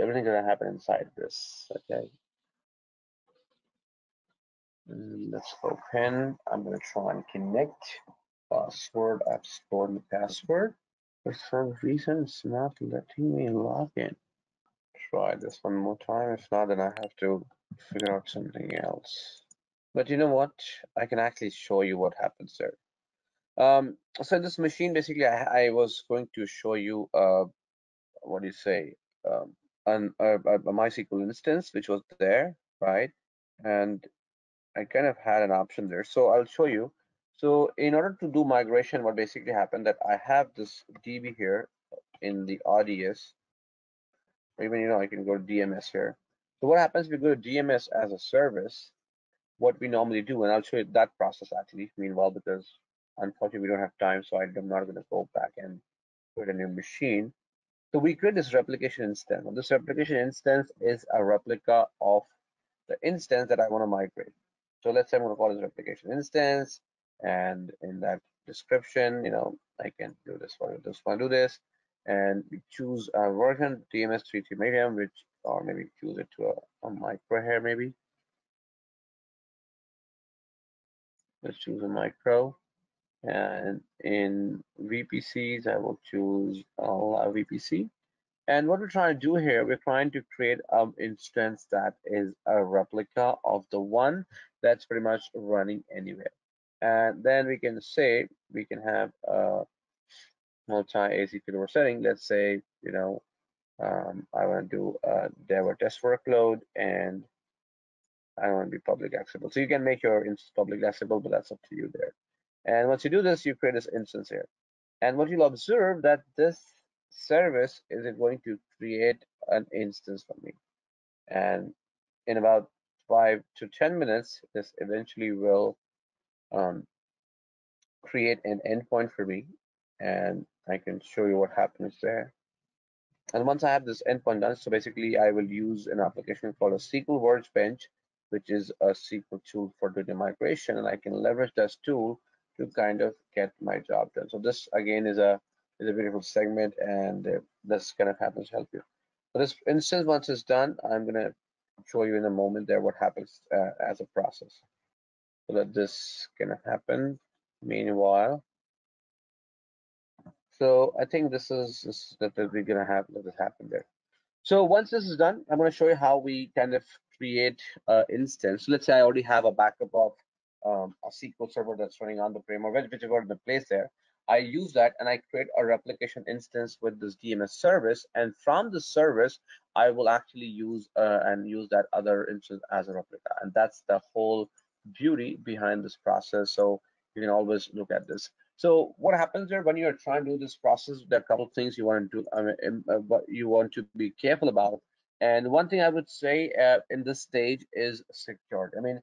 Everything's gonna happen inside this, okay? Let's open. I'm gonna try and connect. Password, I've stored the password. For some reason, it's not letting me log in. Try this one more time. If not, then I have to figure out something else. But you know what? I can actually show you what happens there. Um, so this machine, basically, I, I, was going to show you, uh, what do you say, um, an, a, a MySQL instance, which was there, right? And I kind of had an option there. So I'll show you. So in order to do migration, what basically happened that I have this DB here in the or even, you know, I can go to DMS here. So what happens if you go to DMS as a service, what we normally do, and I'll show you that process actually, meanwhile, because unfortunately we don't have time, so I'm not going to go back and create a new machine. So we create this replication instance. This replication instance is a replica of the instance that I want to migrate. So let's say I'm to call this replication instance, and in that description, you know, I can do this for this one, do this, and we choose a version DMS33 medium, which or maybe choose it to a, a micro here, maybe. Let's choose a micro. And in VPCs, I will choose allow VPC. And what we're trying to do here, we're trying to create an instance that is a replica of the one that's pretty much running anywhere. And then we can say, we can have a multi-AZ failover setting. Let's say, you know, um, I want to do a dev or test workload and I want to be public accessible. So you can make your instance public accessible, but that's up to you there. And once you do this, you create this instance here. And what you'll observe that this service is going to create an instance for me. And in about five to 10 minutes, this eventually will um, create an endpoint for me. And I can show you what happens there. And once I have this endpoint done, so basically I will use an application called a SQL Workbench, which is a SQL tool for data migration. And I can leverage this tool to kind of get my job done. So this again is a is a beautiful segment and uh, this kind of happens to help you. This instance, once it's done, I'm gonna show you in a moment there what happens uh, as a process. So that this can happen meanwhile. So I think this is, that we're gonna have let this happen there. So once this is done, I'm gonna show you how we kind of create an instance. So Let's say I already have a backup of um, a SQL server that's running on the prem or whichever the place there. I use that and I create a replication instance with this DMS service. And from the service, I will actually use uh, and use that other instance as a replica. And that's the whole beauty behind this process. So you can always look at this. So what happens there when you're trying to do this process? There are a couple of things you want to do, I mean, uh, you want to be careful about. And one thing I would say uh, in this stage is security. I mean,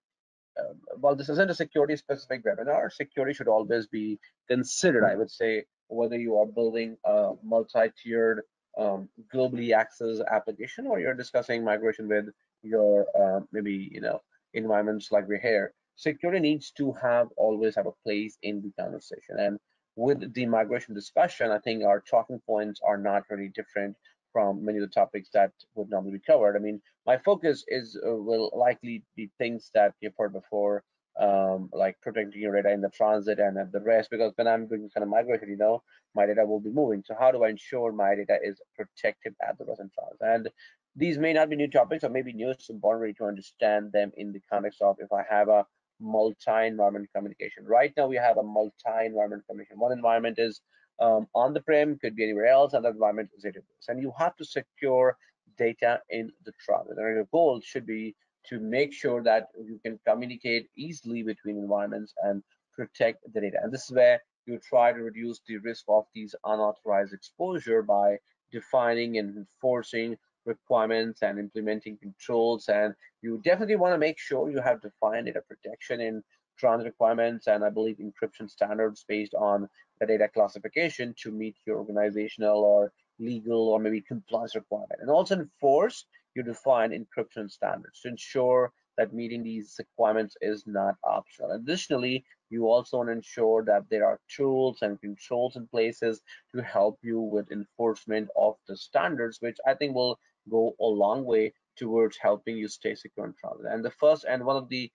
uh, while this isn't a security specific webinar, security should always be considered, I would say, whether you are building a multi-tiered um, globally access application or you're discussing migration with your uh, maybe, you know, environments like we're here. Security needs to have always have a place in the conversation. And with the migration discussion, I think our talking points are not really different from many of the topics that would normally be covered. I mean, my focus is uh, will likely be things that you've heard before, um, like protecting your data in the transit and at the rest, because when I'm doing kind of migration, you know, my data will be moving. So how do I ensure my data is protected at the rest and transit? And these may not be new topics or maybe new, it's important to understand them in the context of if I have a multi-environment communication. Right now we have a multi-environment communication. One environment is um, on the prem, could be anywhere else, and the environment is AWS. And you have to secure data in the transit. And your goal should be to make sure that you can communicate easily between environments and protect the data. And this is where you try to reduce the risk of these unauthorized exposure by defining and enforcing requirements and implementing controls. And you definitely want to make sure you have defined data protection in trans requirements and I believe encryption standards based on the data classification to meet your organizational or legal or maybe compliance requirement. And also enforce your defined encryption standards to ensure that meeting these requirements is not optional. Additionally, you also want to ensure that there are tools and controls in places to help you with enforcement of the standards, which I think will go a long way towards helping you stay secure and travel. And the first and one of the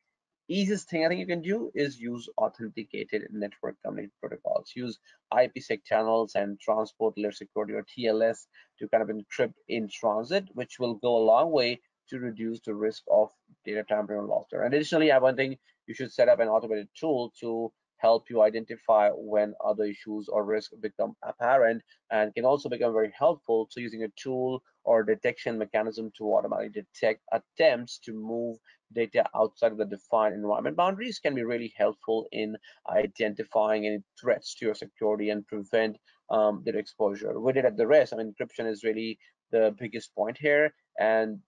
easiest thing I think you can do is use authenticated network communication protocols. Use IPsec channels and transport layer security or TLS to kind of encrypt in transit, which will go a long way to reduce the risk of data tampering or loss. And additionally, I one thing you should set up an automated tool to help you identify when other issues or risks become apparent and can also become very helpful. So using a tool or detection mechanism to automatically detect attempts to move data outside of the defined environment boundaries can be really helpful in identifying any threats to your security and prevent um, their exposure. With it at the rest, I mean, encryption is really the biggest point here. And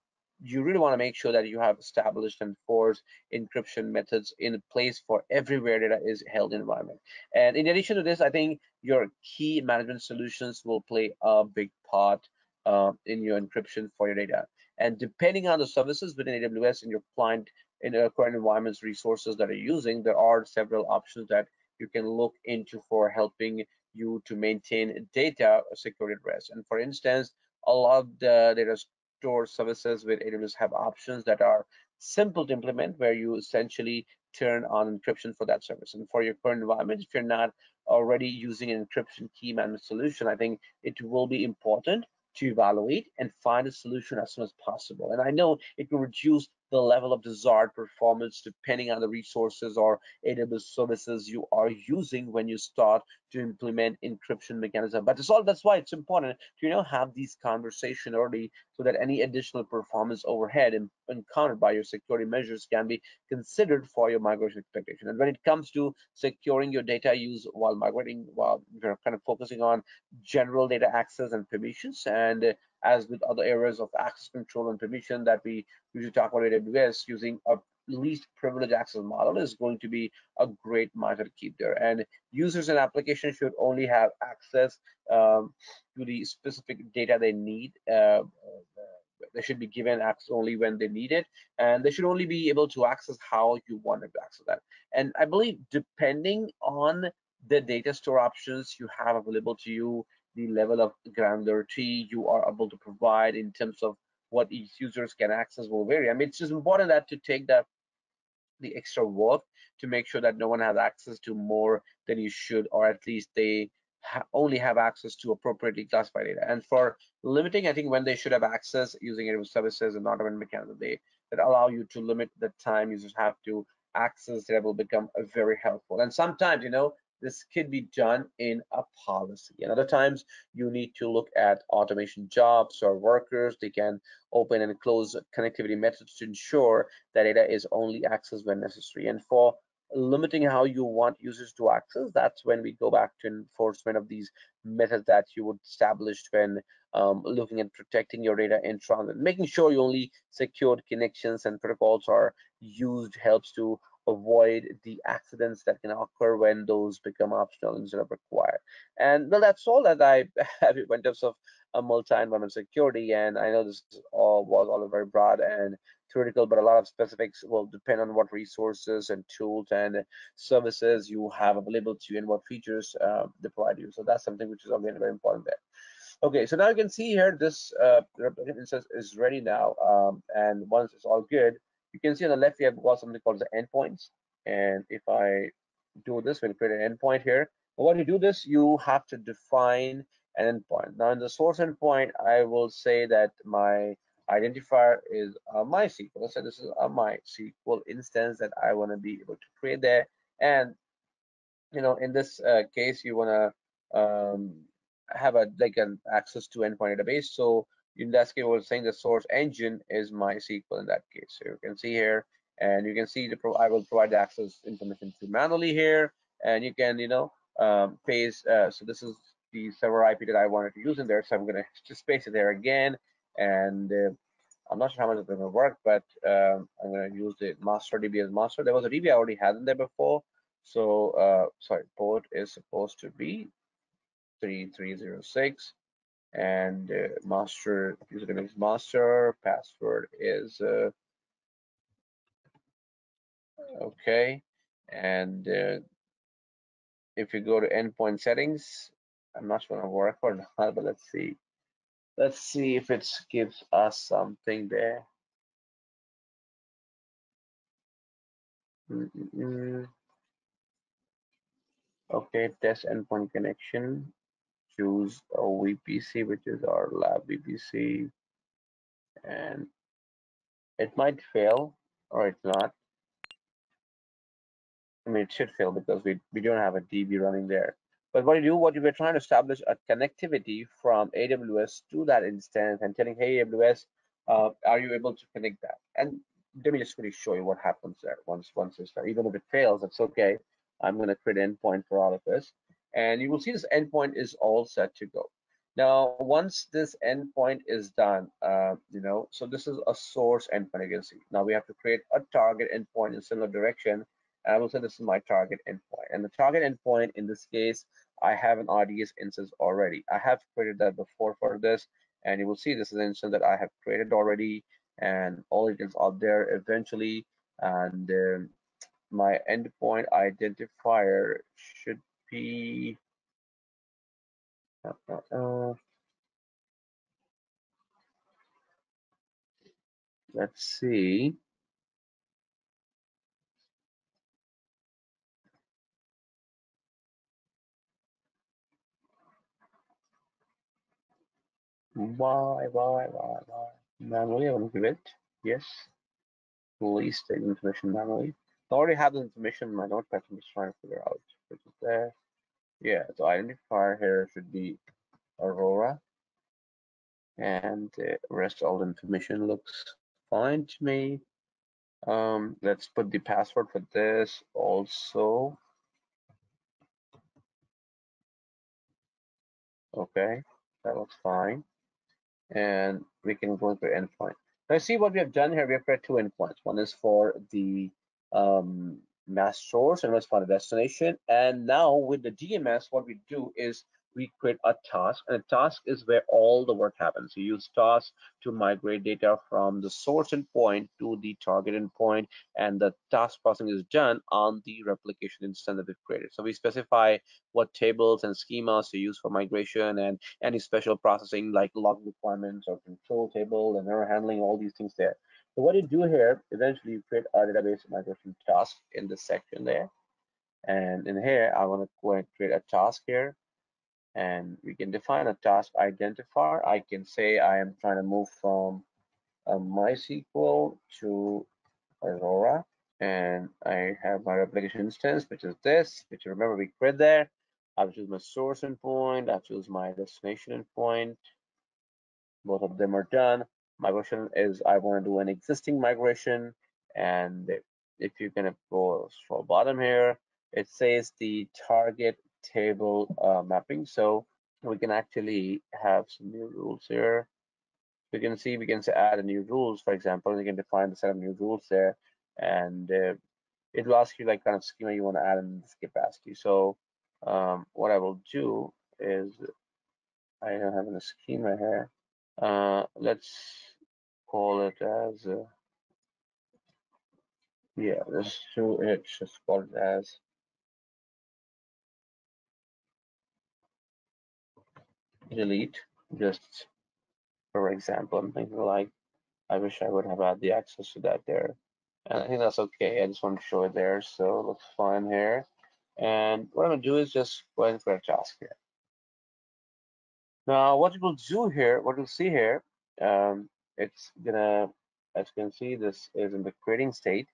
you really want to make sure that you have established and enforced encryption methods in place for everywhere data is held in environment. And in addition to this, I think your key management solutions will play a big part uh, in your encryption for your data. And depending on the services within AWS and your client in the current environments resources that are using, there are several options that you can look into for helping you to maintain data security at rest. And for instance, a lot of the data store services with AWS have options that are simple to implement where you essentially turn on encryption for that service. And for your current environment, if you're not already using an encryption key management solution, I think it will be important to evaluate and find a solution as soon as possible. And I know it will reduce the level of desired performance depending on the resources or AWS services you are using when you start to implement encryption mechanism. But it's all that's why it's important to you know have these conversation early so that any additional performance overhead encountered by your security measures can be considered for your migration expectation. And when it comes to securing your data use while migrating, while you're kind of focusing on general data access and permissions and as with other areas of access control and permission that we usually talk about AWS, using a least privilege access model is going to be a great model to keep there. And users and applications should only have access um, to the specific data they need. Uh, they should be given access only when they need it, and they should only be able to access how you want to access that. And I believe depending on the data store options you have available to you the level of granularity you are able to provide in terms of what each users can access will vary. I mean, it's just important that to take that the extra work to make sure that no one has access to more than you should, or at least they ha only have access to appropriately classified data. And for limiting, I think when they should have access using AWS services and automated mechanism, they that allow you to limit the time users have to access that will become very helpful. And sometimes, you know, this could be done in a policy. And other times you need to look at automation jobs or workers. They can open and close connectivity methods to ensure that data is only accessed when necessary. And for limiting how you want users to access, that's when we go back to enforcement of these methods that you would establish when um, looking at protecting your data in transit. Making sure you only secured connections and protocols are used helps to avoid the accidents that can occur when those become optional instead of required. And well, that's all that I have in terms of a multi-environment security. And I know this all was all very broad and theoretical, but a lot of specifics will depend on what resources and tools and services you have available to you and what features uh, they provide you. So that's something which is again very important there. Okay, so now you can see here this uh, instance is ready now, um, and once it's all good, you can see on the left we have got something called the endpoints. And if I do this, we'll create an endpoint here. But when you do this, you have to define an endpoint. Now in the source endpoint, I will say that my identifier is a MySQL. Say this is a MySQL instance that I want to be able to create there. And you know, in this uh, case, you want to um, have a like an access to endpoint database. So in that case, we're saying the source engine is MySQL in that case. So you can see here, and you can see the I will provide the access information to manually here, and you can, you know, um, paste. Uh, so this is the server IP that I wanted to use in there. So I'm gonna just paste it there again, and uh, I'm not sure how much it's going to work, but um, I'm going to use the master DB as master. There was a DB I already had in there before. So, uh, sorry, port is supposed to be 3306 and uh, master username is master, password is uh, okay. And uh, if you go to endpoint settings, I'm not sure to work or not, but let's see. Let's see if it gives us something there. Mm -mm. Okay, test endpoint connection. Choose a VPC, which is our lab VPC. And it might fail or it's not. I mean, it should fail because we, we don't have a DB running there. But what you do, what you were trying to establish a connectivity from AWS to that instance and telling, hey, AWS, uh, are you able to connect that? And let me just really show you what happens there once once it's done. Even if it fails, it's okay. I'm going to create an endpoint for all of this. And you will see this endpoint is all set to go. Now, once this endpoint is done, uh, you know, so this is a source endpoint, you can see. Now we have to create a target endpoint in similar direction. And I will say this is my target endpoint. And the target endpoint, in this case, I have an RDS instance already. I have created that before for this. And you will see this is an instance that I have created already. And all it is are there eventually. And my endpoint identifier should be uh, uh, uh, let's see. Why why why why? Manually I want to give it. Yes. Please take information manually. I already have the information in my notepad. I'm just trying to figure out which is there yeah so identifier here should be Aurora and the rest all the information looks fine to me. Um, let's put the password for this also. Okay, that looks fine. And we can go into endpoint. Now see what we have done here. We have created two endpoints. One is for the um, mass source and the destination. And now with the DMS, what we do is we create a task and a task is where all the work happens. You use task to migrate data from the source endpoint to the target endpoint and the task processing is done on the replication instance that we've created. So we specify what tables and schemas to use for migration and any special processing like log requirements or control table and error handling all these things there so what you do here eventually you create a database migration task in this section there and in here I want to go and create a task here and we can define a task identifier. I can say I am trying to move from a MySQL to Aurora and I have my replication instance, which is this, which you remember we create there. I've choose my source endpoint, I've choose my destination endpoint. Both of them are done. My question is I want to do an existing migration and if you can go scroll bottom here, it says the target table uh, mapping. So we can actually have some new rules here. We can see we can add a new rules, for example, and you can define the set of new rules there. And uh, it will ask you like kind of schema you want to add in this capacity. So um, what I will do is I don't have a schema here. Uh, let's call it as uh, yeah, let's do it. Just call it as delete just for example and things like I wish I would have had the access to that there and I think that's okay I just want to show it there so it looks fine here and what I'm gonna do is just go ahead and create a task here now what we'll do here what you'll see here um, it's gonna as you can see this is in the creating state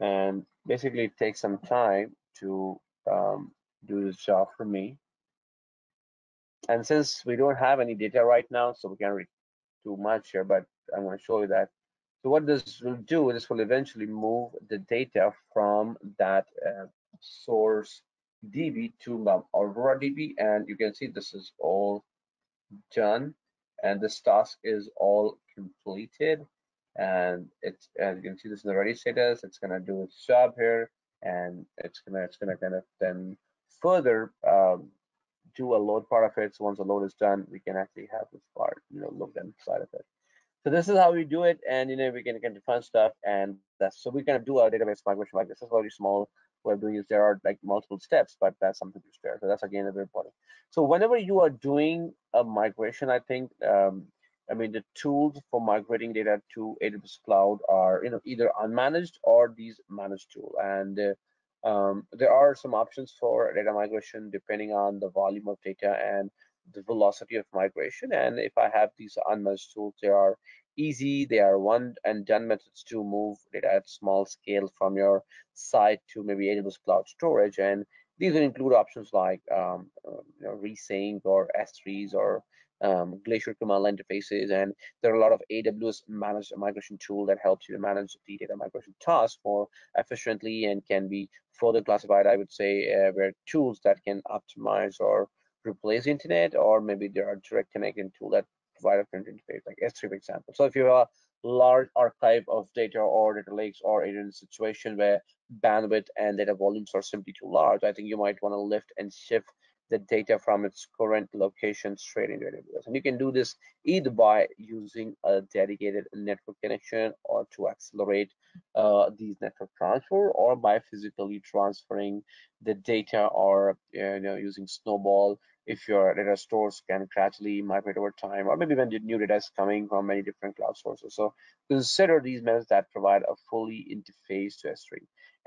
and basically it takes some time to um, do this job for me and since we don't have any data right now, so we can't read too much here, but I'm to show you that. So what this will do, this will eventually move the data from that uh, source DB to um, Aurora DB, and you can see this is all done. and this task is all completed and it's as you can see this is the ready status. It's going to do its job here and it's gonna it's gonna kind of then further um, do a load part of it. So once the load is done we can actually have this part you know looked inside of it. So this is how we do it and you know we can fun stuff and that's so we kind of do our database migration like this. Is very small we're doing is there are like multiple steps, but that's something to spare. So that's again very important. So whenever you are doing a migration, I think um, I mean the tools for migrating data to AWS Cloud are you know either unmanaged or these managed tool, and uh, um, there are some options for data migration depending on the volume of data and the velocity of migration. And if I have these unmanaged tools, they are easy. They are one and done methods to move data at small scale from your site to maybe AWS Cloud Storage. And these will include options like um, uh, you know, rsync or S3s or um, Glacier command interfaces. And there are a lot of AWS managed migration tool that helps you to manage the data migration task more efficiently and can be further classified, I would say, uh, where tools that can optimize or replace internet, or maybe there are direct connecting tool that provide a print interface, like S3, for example. So if you have a large archive of data or data lakes, or in a situation where bandwidth and data volumes are simply too large, I think you might want to lift and shift the data from its current location straight into AWS. And you can do this either by using a dedicated network connection or to accelerate uh, these network transfer or by physically transferring the data or you know using Snowball if your data stores can gradually migrate over time, or maybe when the new data is coming from many different cloud sources. So consider these methods that provide a fully interface to S3.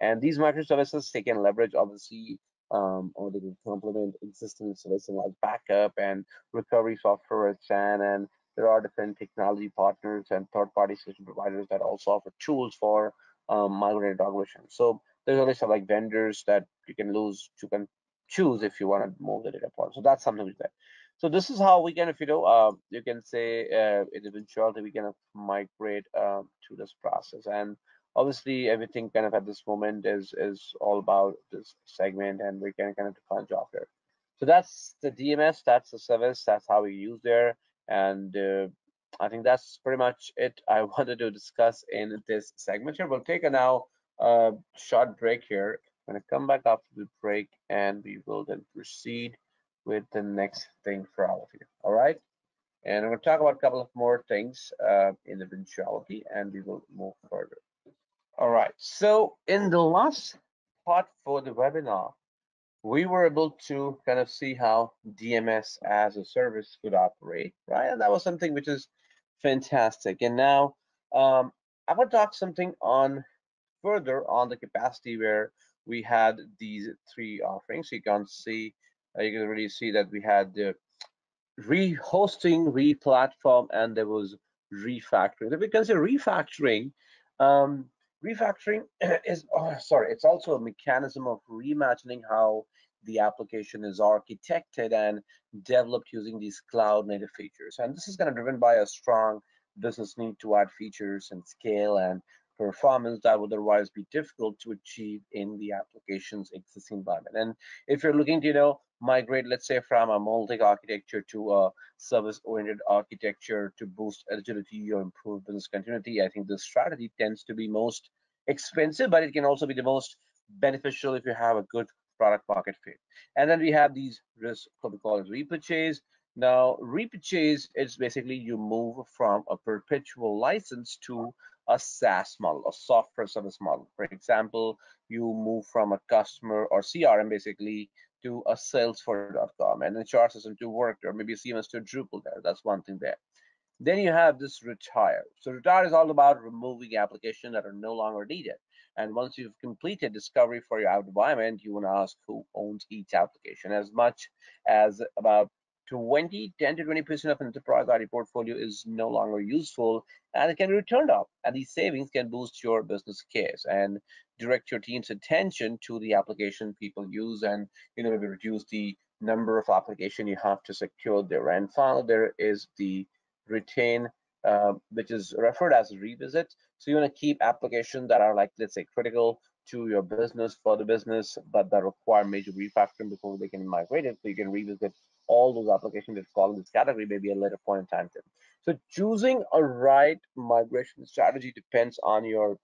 And these microservices, they can leverage obviously um, or they can complement existing solutions like backup and recovery software at SAN. And there are different technology partners and third-party solution providers that also offer tools for um, migrated migration. So there's a list of like vendors that you can lose you can choose if you want to move the data part. So that's something like that. So this is how we can, if you know, uh, you can say uh, in eventuality we can migrate uh, to this process. And obviously everything kind of at this moment is is all about this segment, and we can kind of job here. So that's the DMS, that's the service, that's how we use there. And uh, I think that's pretty much it I wanted to discuss in this segment here. We'll take a now uh, short break here I'm going to come back after the break and we will then proceed with the next thing for all of you. All right. And I'm going to talk about a couple of more things uh, in eventuality and we will move further. All right. So in the last part for the webinar, we were able to kind of see how DMS as a service could operate, right? And that was something which is fantastic. And now um, I want to talk something on further on the capacity where we had these three offerings. You can see, uh, you can really see that we had the re-hosting, re-platform, and there was refactoring. If we consider refactoring, um, refactoring is, oh, sorry, it's also a mechanism of reimagining how the application is architected and developed using these cloud native features. And this is kind of driven by a strong business need to add features and scale and performance that would otherwise be difficult to achieve in the application's existing environment. And if you're looking to, you know, migrate, let's say, from a monolithic architecture to a service-oriented architecture to boost agility or improve business continuity, I think this strategy tends to be most expensive, but it can also be the most beneficial if you have a good product market fit. And then we have these risks, what we call repurchase. Now, repurchase is basically you move from a perpetual license to a SaaS model, a software service model. For example, you move from a customer or CRM basically to a Salesforce.com and HR system to Workday, or maybe CMS to Drupal there. That's one thing there. Then you have this retire. So retire is all about removing applications that are no longer needed. And once you've completed discovery for your environment, you want to ask who owns each application as much as about 20, 10 to 20% of an enterprise IT portfolio is no longer useful and it can be returned off. And these savings can boost your business case and direct your team's attention to the application people use and you know maybe reduce the number of application you have to secure there. And finally, there is the retain, uh, which is referred as revisit. So you want to keep applications that are like, let's say, critical to your business for the business, but that require major refactoring before they can migrate it. So you can revisit all those applications that fall in this category maybe at a later point in time. So choosing a right migration strategy depends on your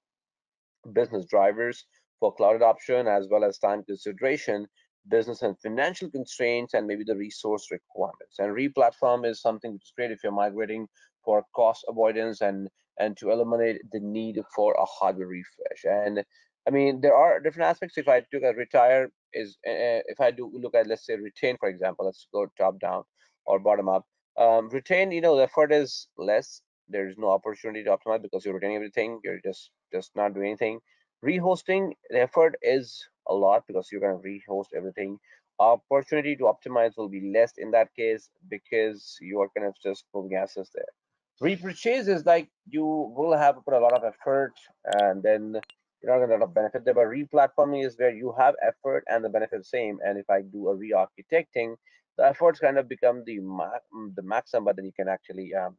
business drivers for cloud adoption as well as time consideration, business and financial constraints, and maybe the resource requirements. And replatform is something which is great if you're migrating for cost avoidance and and to eliminate the need for a hardware refresh. And I mean, there are different aspects. If I look at retire, is uh, if I do look at let's say retain, for example, let's go top down or bottom up. Um, retain, you know, the effort is less. There's no opportunity to optimize because you're retaining everything. You're just just not doing anything. Rehosting, the effort is a lot because you're going to rehost everything. Opportunity to optimize will be less in that case because you are kind of just moving assets there. Repurchase is like you will have to put a lot of effort and then you're not going to get a benefit there. But replatforming is where you have effort and the benefit same. And if I do a re-architecting, the efforts kind of become the the maximum, but then you can actually um,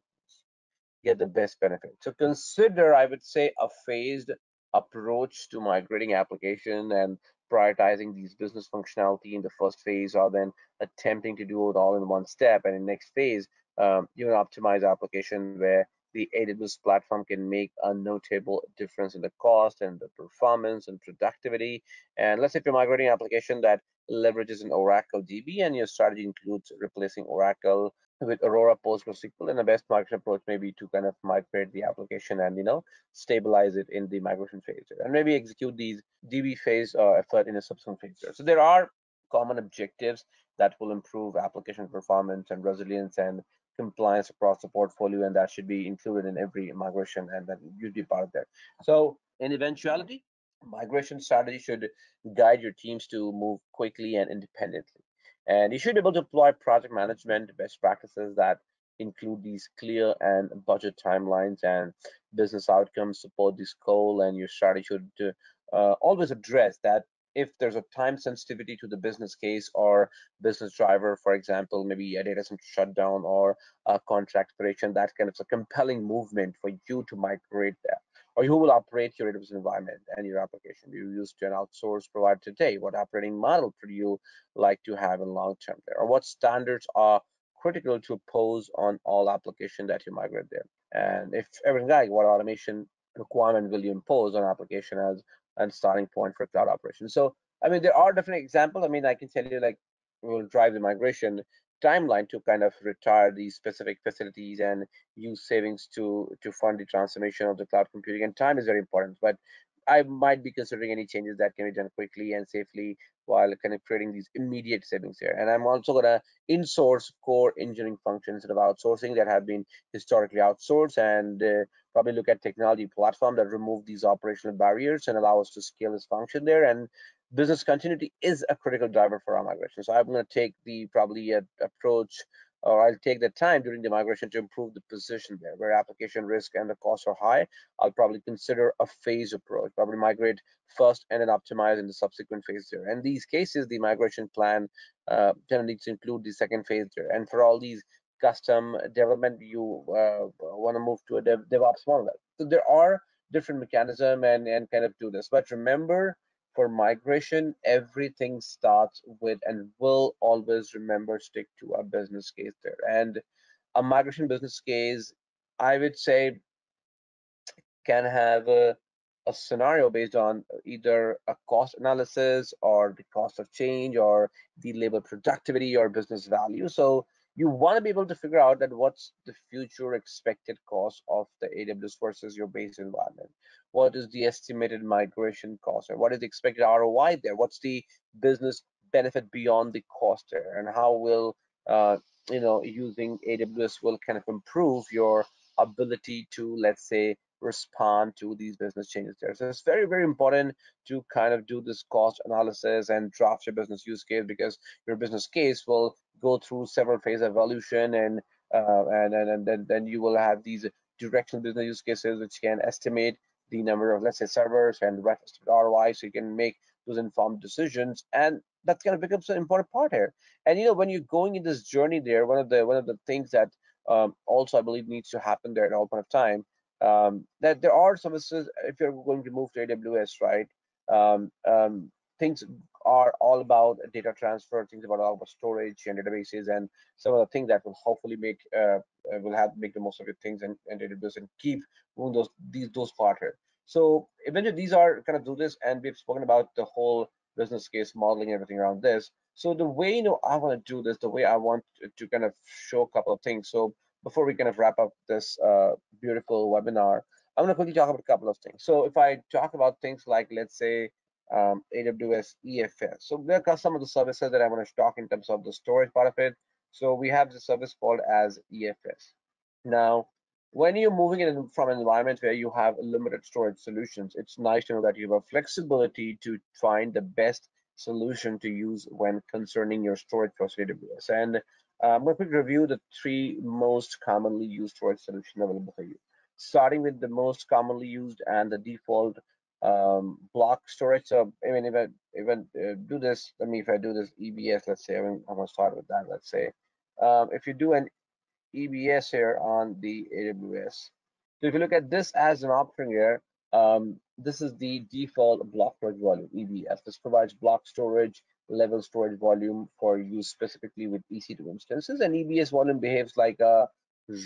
get the best benefit. So consider, I would say, a phased approach to migrating application and prioritizing these business functionality in the first phase, or then attempting to do it all in one step. And in next phase, um, you can optimize application where the AWS platform can make a notable difference in the cost and the performance and productivity. And let's say if you're migrating an application that leverages an Oracle DB and your strategy includes replacing Oracle with Aurora PostgreSQL, and the best migration approach may be to kind of migrate the application and you know stabilize it in the migration phase and maybe execute these DB phase uh, effort in a subsequent phase. So there are common objectives that will improve application performance and resilience and compliance across the portfolio, and that should be included in every migration, and then you'd be part of that. So, in eventuality, migration strategy should guide your teams to move quickly and independently. And you should be able to apply project management best practices that include these clear and budget timelines and business outcomes support this goal and your strategy should uh, always address that if there's a time sensitivity to the business case or business driver, for example, maybe a data center shutdown or a contract expiration, that kind of a compelling movement for you to migrate there. Or you will operate your AWS environment and your application. You use to an outsource provider today. What operating model would you like to have in long term there? Or what standards are critical to pose on all application that you migrate there? And if everything like what automation requirement will you impose on application as and starting point for cloud operations. So, I mean, there are different examples. I mean, I can tell you like we'll drive the migration timeline to kind of retire these specific facilities and use savings to to fund the transformation of the cloud computing. And time is very important, but I might be considering any changes that can be done quickly and safely while kind of creating these immediate savings here. And I'm also to insource core engineering functions instead of outsourcing that have been historically outsourced and uh, probably look at technology platform that remove these operational barriers and allow us to scale this function there. And business continuity is a critical driver for our migration. So I'm going to take the probably a, approach or I'll take the time during the migration to improve the position there where application risk and the costs are high. I'll probably consider a phase approach, probably migrate first and then optimize in the subsequent phase there. And these cases, the migration plan uh, generally to include the second phase there. And for all these custom development, you uh, want to move to a dev, DevOps model. So there are different mechanism and, and kind of do this. But remember, for migration, everything starts with and will always remember stick to a business case there. And a migration business case, I would say, can have a, a scenario based on either a cost analysis or the cost of change or the labor productivity or business value. So you want to be able to figure out that what's the future expected cost of the AWS versus your base environment. What is the estimated migration cost, or what is the expected ROI there? What's the business benefit beyond the cost there, and how will uh, you know using AWS will kind of improve your ability to let's say respond to these business changes there. So it's very, very important to kind of do this cost analysis and draft your business use case because your business case will go through several phase evolution and uh, and, and and then then you will have these directional business use cases which can estimate the number of let's say servers and ROI so you can make those informed decisions and that's going to become an important part here and you know when you're going in this journey there one of the one of the things that um, also I believe needs to happen there at all point of time um, that there are services if you're going to move to AWS right um, um, things are all about data transfer, things about all about storage and databases, and some of the things that will hopefully make uh, uh will have make the most of your things and, and database and keep moving those these those here. So eventually these are kind of do this, and we've spoken about the whole business case modeling everything around this. So the way you know I want to do this, the way I want to kind of show a couple of things. So before we kind of wrap up this uh, beautiful webinar, I'm going to quickly talk about a couple of things. So if I talk about things like, let's say, um, AWS EFS. So there are some of the services that I want to talk in terms of the storage part of it. So we have the service called as EFS. Now, when you're moving it from an environment where you have limited storage solutions, it's nice to know that you have a flexibility to find the best solution to use when concerning your storage for AWS. And going to quick review the three most commonly used storage solutions available for you. Starting with the most commonly used and the default um, block storage. So I mean, if I even uh, do this, I mean, if I do this EBS, let's say, I mean, I'm gonna start with that. Let's say, um, if you do an EBS here on the AWS, so if you look at this as an option here, um, this is the default block storage volume EBS. This provides block storage level storage volume for use specifically with EC2 instances, and EBS volume behaves like a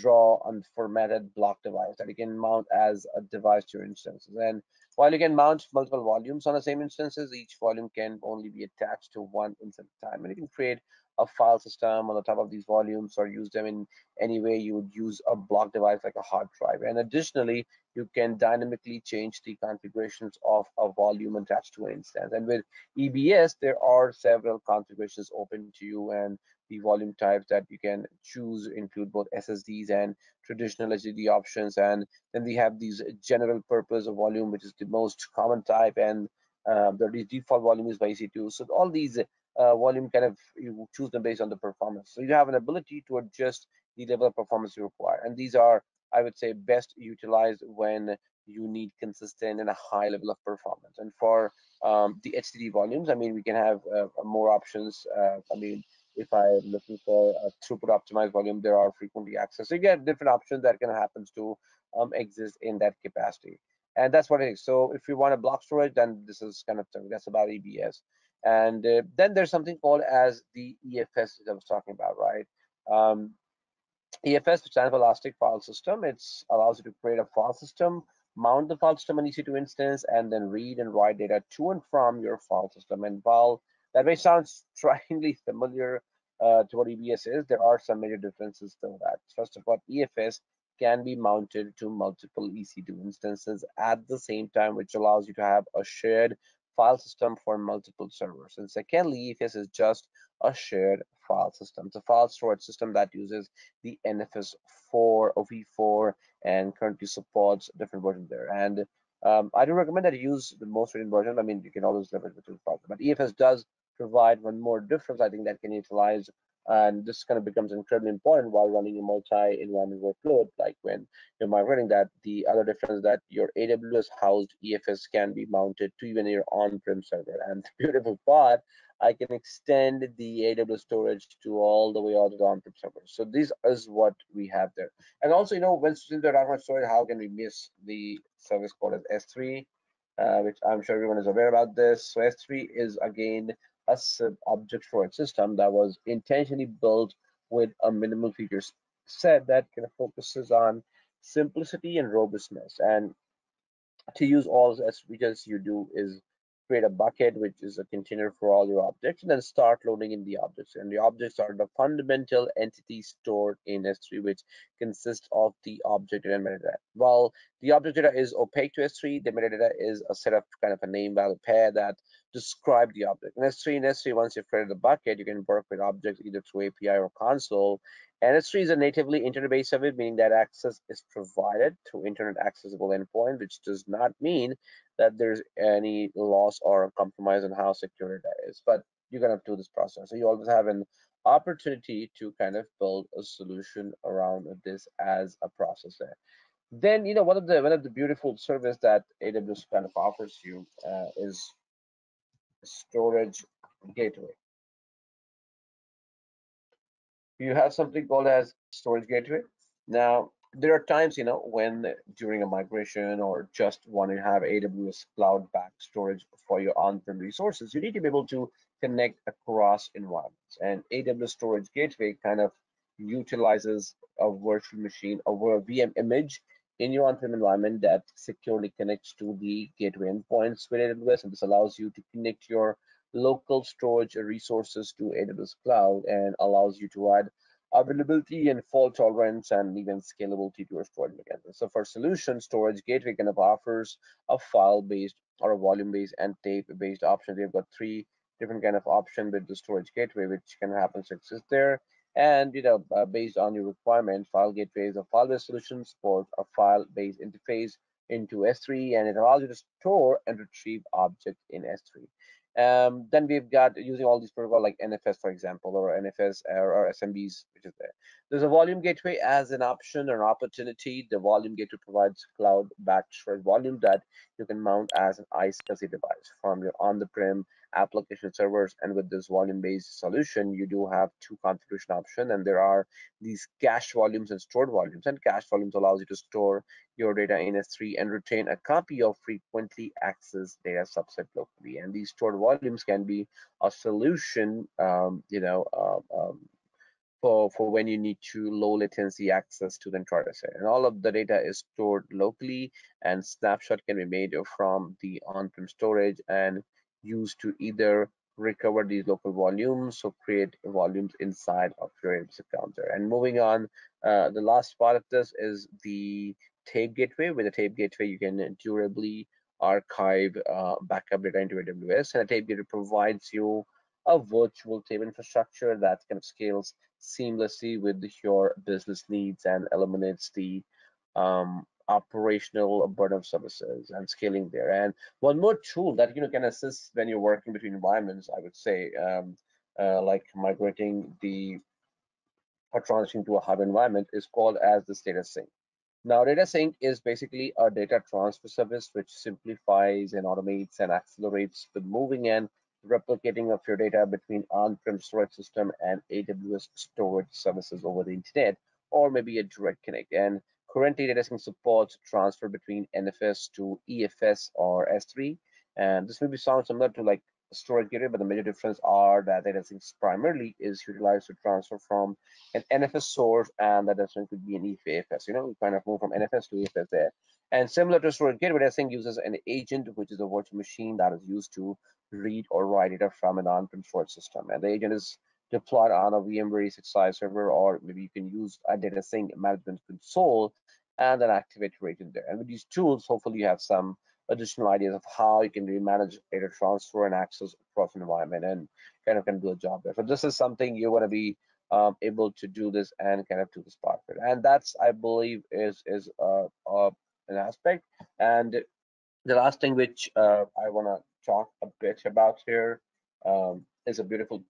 raw unformatted block device that you can mount as a device to your instances. And while you can mount multiple volumes on the same instances, each volume can only be attached to one instance at a time. And you can create a file system on the top of these volumes or use them in any way you would use a block device like a hard drive. And additionally, you can dynamically change the configurations of a volume attached to an instance. And with EBS, there are several configurations open to you and the volume types that you can choose include both SSDs and traditional HDD options. And then we have these general purpose of volume, which is the most common type, and uh, the default volume is by EC2. So all these uh, volume kind of you choose them based on the performance. So you have an ability to adjust the level of performance you require. And these are, I would say, best utilized when you need consistent and a high level of performance. And for um, the HDD volumes, I mean, we can have uh, more options. Uh, I mean, if I'm looking for a throughput optimized volume, there are frequently access. So you get different options that can happen to um, exist in that capacity. And that's what it is. So if you want a block storage, then this is kind of that's about EBS. And uh, then there's something called as the EFS that I was talking about, right? Um, EFS, which stands for Elastic File System, it allows you to create a file system, mount the file system on EC2 instance, and then read and write data to and from your file system. And while that may sound strikingly familiar uh, to what EBS is, there are some major differences to that. First of all, EFS can be mounted to multiple EC2 instances at the same time, which allows you to have a shared file system for multiple servers. And secondly, EFS is just a shared file system. It's a file storage system that uses the NFS 4 or v4 and currently supports different versions there. And um, I do recommend that you use the most recent version. I mean, you can always leverage between files, but EFS does provide one more difference I think that can utilize and this kind of becomes incredibly important while running a multi-environment workload like when you're migrating that. The other difference that your aws housed efs can be mounted to even your on-prem server. And the beautiful part i can extend the aws storage to all the way out to the on-prem server. So this is what we have there. And also you know when since we're talking about storage how can we miss the service called as s3 uh, which i'm sure everyone is aware about this. So s3 is again a object storage system that was intentionally built with a minimal feature set that kind of focuses on simplicity and robustness. And to use all as features you do is create a bucket, which is a container for all your objects, and then start loading in the objects. And the objects are the fundamental entities stored in S3, which consists of the object data and metadata. While the object data is opaque to S3, the metadata is a set of kind of a name value pair that describe the object. In S3, in S3, once you've created the bucket, you can work with objects either through API or console. And S3 is a natively internet-based service, meaning that access is provided through internet accessible endpoint, which does not mean that there's any loss or compromise on how secure that is. But you're gonna do this process. So you always have an opportunity to kind of build a solution around this as a processor. Then you know one of the one of the beautiful service that AWS kind of offers you uh, is storage gateway. You have something called as storage gateway. Now there are times, you know, when during a migration or just want to have AWS cloud back storage for your on-prem resources, you need to be able to connect across environments. And AWS Storage Gateway kind of utilizes a virtual machine over a VM image in your on-prem environment that securely connects to the gateway endpoints with AWS. And this allows you to connect your local storage resources to AWS cloud and allows you to add availability and fault tolerance and even scalability to your storage mechanism. So for solution storage gateway kind of offers a file-based or a volume-based and tape-based option. We've got three different kind of option with the storage gateway, which can happen to exist there. And you know, uh, based on your requirement, file gateway is a file-based solution, support a file-based interface into S3, and it allows you to store and retrieve objects in S3. Um, then we've got using all these protocols like NFS, for example, or NFS or, or SMBs, which is there. There's a volume gateway as an option or an opportunity. The volume gateway provides cloud-backed volume that you can mount as an iSCSI device from your on-the-prem application servers. And with this volume-based solution, you do have two configuration options, and there are these cache volumes and stored volumes. And cache volumes allows you to store your data in S3 and retain a copy of frequently accessed data subset locally. And these stored volumes can be a solution, um, you know, uh, um, for, for when you need to low latency access to the entire set. And all of the data is stored locally and snapshot can be made from the on-prem storage and used to either recover these local volumes or create volumes inside of your AWS account there. And moving on, uh, the last part of this is the tape gateway. With a tape gateway, you can durably archive uh, backup data into AWS. And a tape gateway provides you a virtual tape infrastructure that kind of scales seamlessly with your business needs and eliminates the um, operational burden of services and scaling there. And one more tool that you know can assist when you're working between environments, I would say, um, uh, like migrating the or transitioning to a hub environment is called as the DataSync. Now, DataSync is basically a data transfer service which simplifies and automates and accelerates the moving and replicating of your data between on-prem storage system and AWS storage services over the internet, or maybe a direct connect. And Currently, DataSync supports transfer between NFS to EFS or S3. And this maybe sound similar to like storage gateway, but the major difference are that DataSync primarily is utilized to transfer from an NFS source and that DataSync could be an EFS. You know, we kind of move from NFS to EFS there. And similar to storage gateway, DataSync uses an agent, which is a virtual machine that is used to read or write data from an on-prem storage system. And the agent is deployed on a VMware ESXi server, or maybe you can use a DataSync management console and then activate your agent there. And with these tools, hopefully you have some additional ideas of how you can really manage data transfer and access across an environment and kind of can do a job there. So this is something you want to be um, able to do this and kind of do this part of it. And that's, I believe, is is uh, uh, an aspect. And the last thing which uh, I want to talk a bit about here um, is a beautiful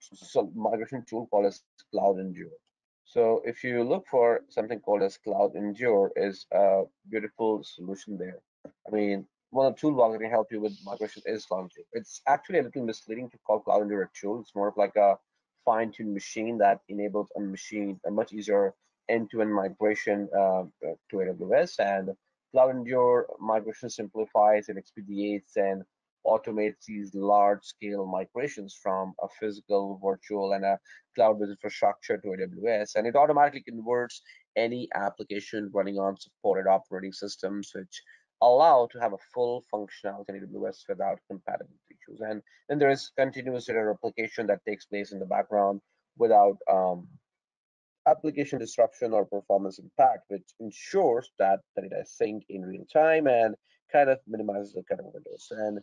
migration tool called as CloudEndure. So if you look for something called as CloudEndure is a beautiful solution there. I mean, one of the toolbox that can help you with migration is CloudEndure. It's actually a little misleading to call CloudEndure a tool. It's more of like a fine-tuned machine that enables a machine a much easier end-to-end migration uh, to AWS. And CloudEndure migration simplifies and expedites and automates these large scale migrations from a physical, virtual, and a cloud-based infrastructure to AWS. And it automatically converts any application running on supported operating systems, which allow to have a full functionality in AWS without compatibility issues. And then there is continuous data replication that takes place in the background without um, application disruption or performance impact, which ensures that the data is synced in real time and kind of minimizes the kind of windows. And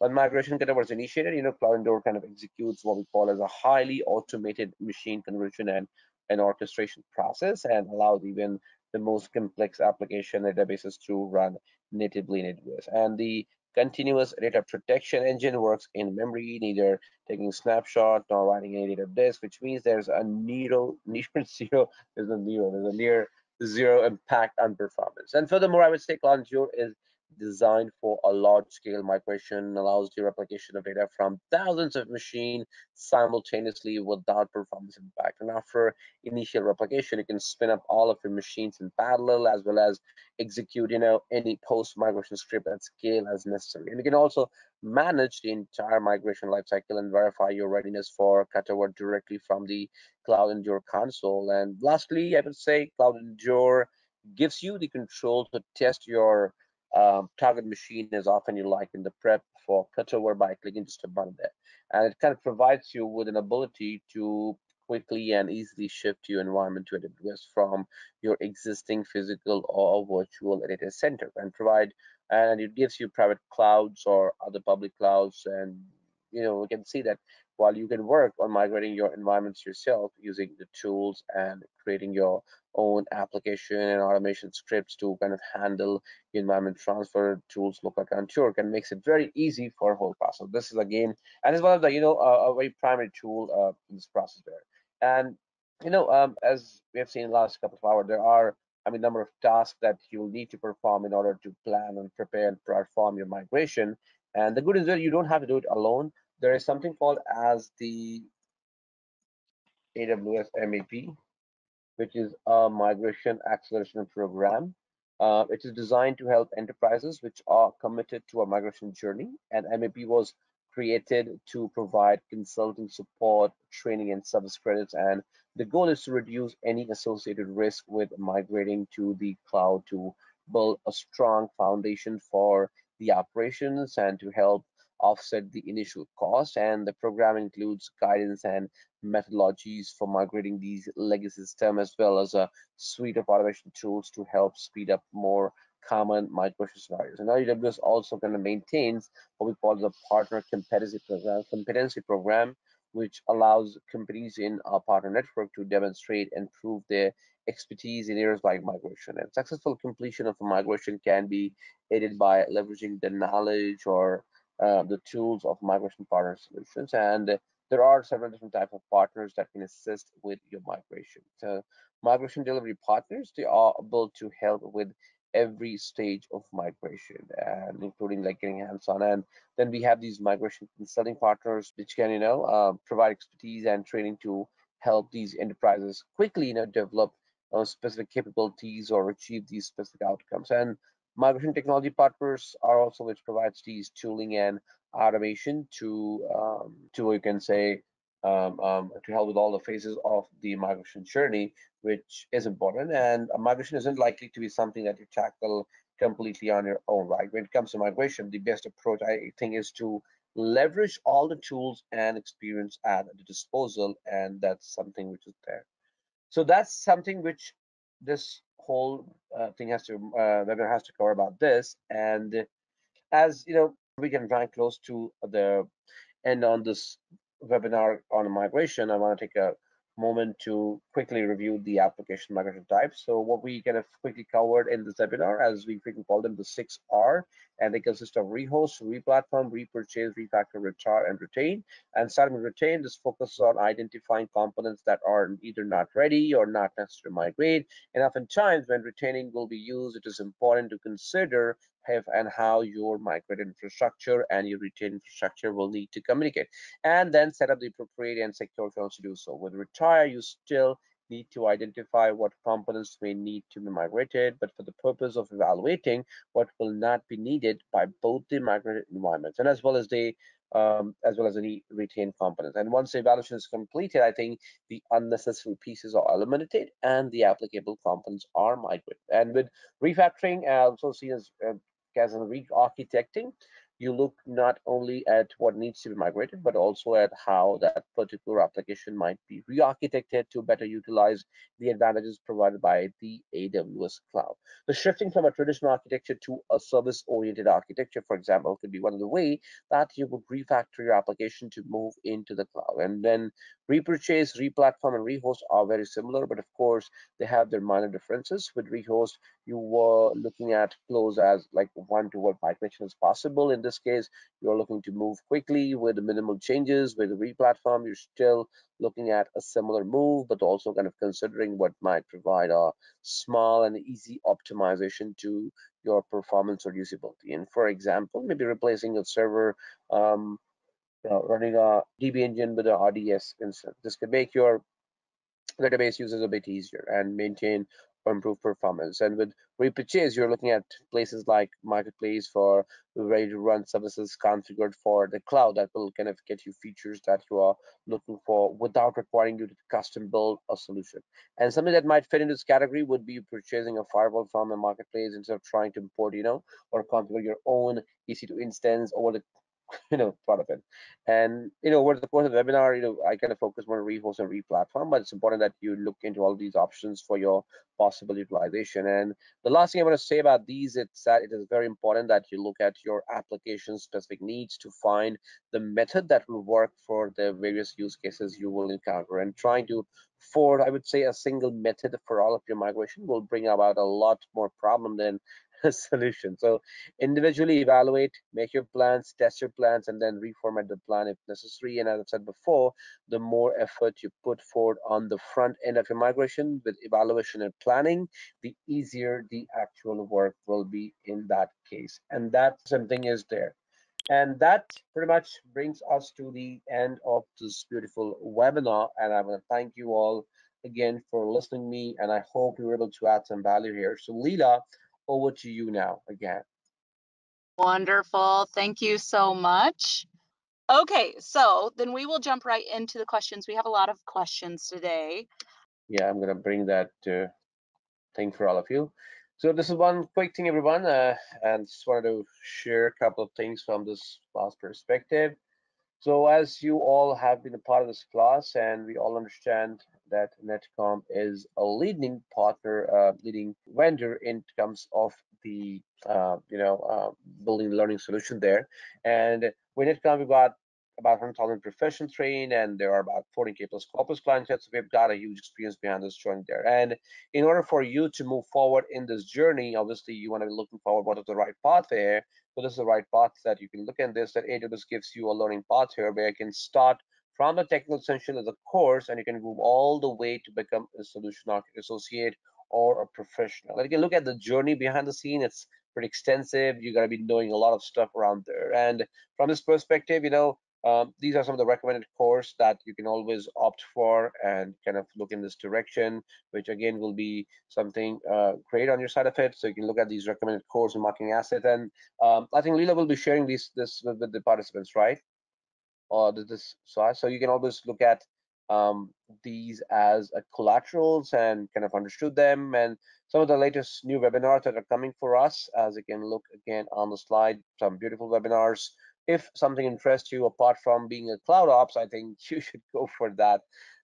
when migration of was initiated, you know, CloudEndure kind of executes what we call as a highly automated machine conversion and an orchestration process and allows even the most complex application databases to run natively in AWS. And the continuous data protection engine works in memory, neither taking snapshot nor writing any data disk, which means there's a near near zero, there's a there's a near zero impact on performance. And furthermore, I would say CloudEndure is designed for a large-scale migration, allows the replication of data from thousands of machines simultaneously without performance impact. And after initial replication, you can spin up all of your machines in parallel as well as execute, you know, any post-migration script at scale as necessary. And you can also manage the entire migration lifecycle and verify your readiness for cutover directly from the CloudEndure console. And lastly, I would say CloudEndure gives you the control to test your um, target machine as often you like in the prep for cutover by clicking just a button there. And it kind of provides you with an ability to quickly and easily shift your environment to AWS from your existing physical or virtual data center and provide and it gives you private clouds or other public clouds and you know we can see that while you can work on migrating your environments yourself using the tools and creating your own application and automation scripts to kind of handle environment transfer tools look like Antwerk and makes it very easy for a whole process. This is again, and it's one of the, you know, a very primary tool uh, in this process there. And, you know, um, as we have seen in the last couple of hours, there are, I mean, number of tasks that you'll need to perform in order to plan and prepare and perform your migration. And the good is that you don't have to do it alone there is something called as the AWS MAP, which is a migration acceleration program. Uh, it is designed to help enterprises which are committed to a migration journey, and MAP was created to provide consulting support, training, and service credits. And the goal is to reduce any associated risk with migrating to the cloud to build a strong foundation for the operations and to help offset the initial cost and the program includes guidance and methodologies for migrating these legacy systems as well as a suite of automation tools to help speed up more common migration scenarios. And AWS also kind of maintains what we call the partner competency program, competency program, which allows companies in our partner network to demonstrate and prove their expertise in areas like migration. And successful completion of a migration can be aided by leveraging the knowledge or uh, the tools of migration partner solutions. And there are several different types of partners that can assist with your migration. So migration delivery partners, they are able to help with every stage of migration and including like getting hands-on and then we have these migration consulting partners which can you know uh, provide expertise and training to help these enterprises quickly you know develop uh, specific capabilities or achieve these specific outcomes and Migration technology partners are also which provides these tooling and automation to um, to you can say um, um, to help with all the phases of the migration journey, which is important. And migration isn't likely to be something that you tackle completely on your own, right? When it comes to migration, the best approach I think is to leverage all the tools and experience at the disposal, and that's something which is there. So that's something which this whole uh, thing has to uh, webinar has to cover about this. And as you know, we can run close to the end on this webinar on migration. I want to take a moment to quickly review the application migration types. So what we kind of quickly covered in this webinar, as we frequently call them the six R, and they consist of rehost, replatform, repurchase, refactor, retire, and retain. And starting with retain, this focuses on identifying components that are either not ready or not necessary to migrate. And oftentimes when retaining will be used, it is important to consider have and how your migrated infrastructure and your retained infrastructure will need to communicate and then set up the appropriate and secure channels to do so with retire you still need to identify what components may need to be migrated but for the purpose of evaluating what will not be needed by both the migrated environments and as well as the um, as well as any retained components. And once the evaluation is completed, I think the unnecessary pieces are eliminated and the applicable components are migrated. And with refactoring, I also see as uh, as in re-architecting, you look not only at what needs to be migrated, but also at how that particular application might be re-architected to better utilize the advantages provided by the AWS cloud. The shifting from a traditional architecture to a service-oriented architecture, for example, could be one of the way that you would refactor your application to move into the cloud. And then repurchase, replatform, and rehost are very similar, but of course, they have their minor differences. With rehost, you were looking at close as like one to one migration is possible in this case, you're looking to move quickly with minimal changes with the replatform. You're still looking at a similar move, but also kind of considering what might provide a small and easy optimization to your performance or usability. And for example, maybe replacing a server um, you know, running a DB engine with a RDS instance. This could make your database users a bit easier and maintain or improve performance. And with repurchase, you're looking at places like Marketplace for ready to run services configured for the cloud that will kind of get you features that you are looking for without requiring you to custom build a solution. And something that might fit into this category would be purchasing a firewall from a marketplace instead of trying to import, you know, or configure your own EC2 instance over the you know part of it. And you know over the course of the webinar you know i kind of focus more on rehost and replatform but it's important that you look into all these options for your possible utilization. And the last thing i want to say about these it's that it is very important that you look at your application specific needs to find the method that will work for the various use cases you will encounter. And trying to for i would say a single method for all of your migration will bring about a lot more problem than solution. So individually evaluate, make your plans, test your plans, and then reformat the plan if necessary. And as I've said before, the more effort you put forward on the front end of your migration with evaluation and planning, the easier the actual work will be in that case. And that something is there. And that pretty much brings us to the end of this beautiful webinar. And I want to thank you all again for listening me. And I hope you were able to add some value here. So Leela, over to you now again. Wonderful. Thank you so much. Okay, so then we will jump right into the questions. We have a lot of questions today. Yeah, I'm going to bring that uh, thing for all of you. So this is one quick thing, everyone, uh, and just wanted to share a couple of things from this last perspective. So as you all have been a part of this class and we all understand that Netcom is a leading partner, uh, leading vendor in terms of the, uh, you know, uh, building learning solution there. And with Netcom, we've got about 100,000 professionals trained, and there are about 40k plus corpus clients. So we've got a huge experience behind this journey there. And in order for you to move forward in this journey, obviously you want to be looking forward what is the right path there. This is the right path that you can look at this. That AWS gives you a learning path here where you can start from the technical essential as a course, and you can move all the way to become a solution architect associate or a professional. And you can look at the journey behind the scene. It's pretty extensive. You're going to be knowing a lot of stuff around there. And from this perspective, you know, um, these are some of the recommended course that you can always opt for and kind of look in this direction, which again will be something uh, great on your side of it. So you can look at these recommended course and marketing asset. And um, I think Leela will be sharing these this with, with the participants, right? or this size. So you can always look at um, these as a collaterals and kind of understood them and some of the latest new webinars that are coming for us as you can look again on the slide some beautiful webinars if something interests you apart from being a cloud ops i think you should go for that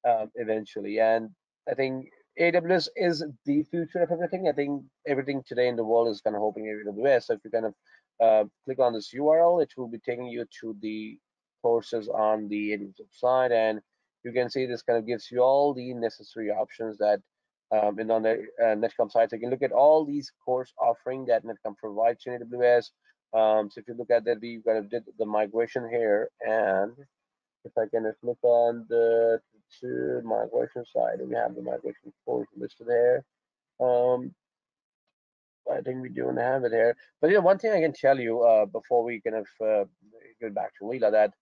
um, eventually and i think aws is the future of everything i think everything today in the world is kind of hoping aws so if you kind of uh, click on this url it will be taking you to the courses on the AWS side, and you can see this kind of gives you all the necessary options that um, in on the uh, Netcom side. So you can look at all these course offering that Netcom provides in AWS. Um, so if you look at that, we kind of did the migration here, and if I can just look on the to migration side, we have the migration course listed there. Um, I think we don't have it here. But you know, one thing I can tell you uh, before we kind of uh, get back to Leela that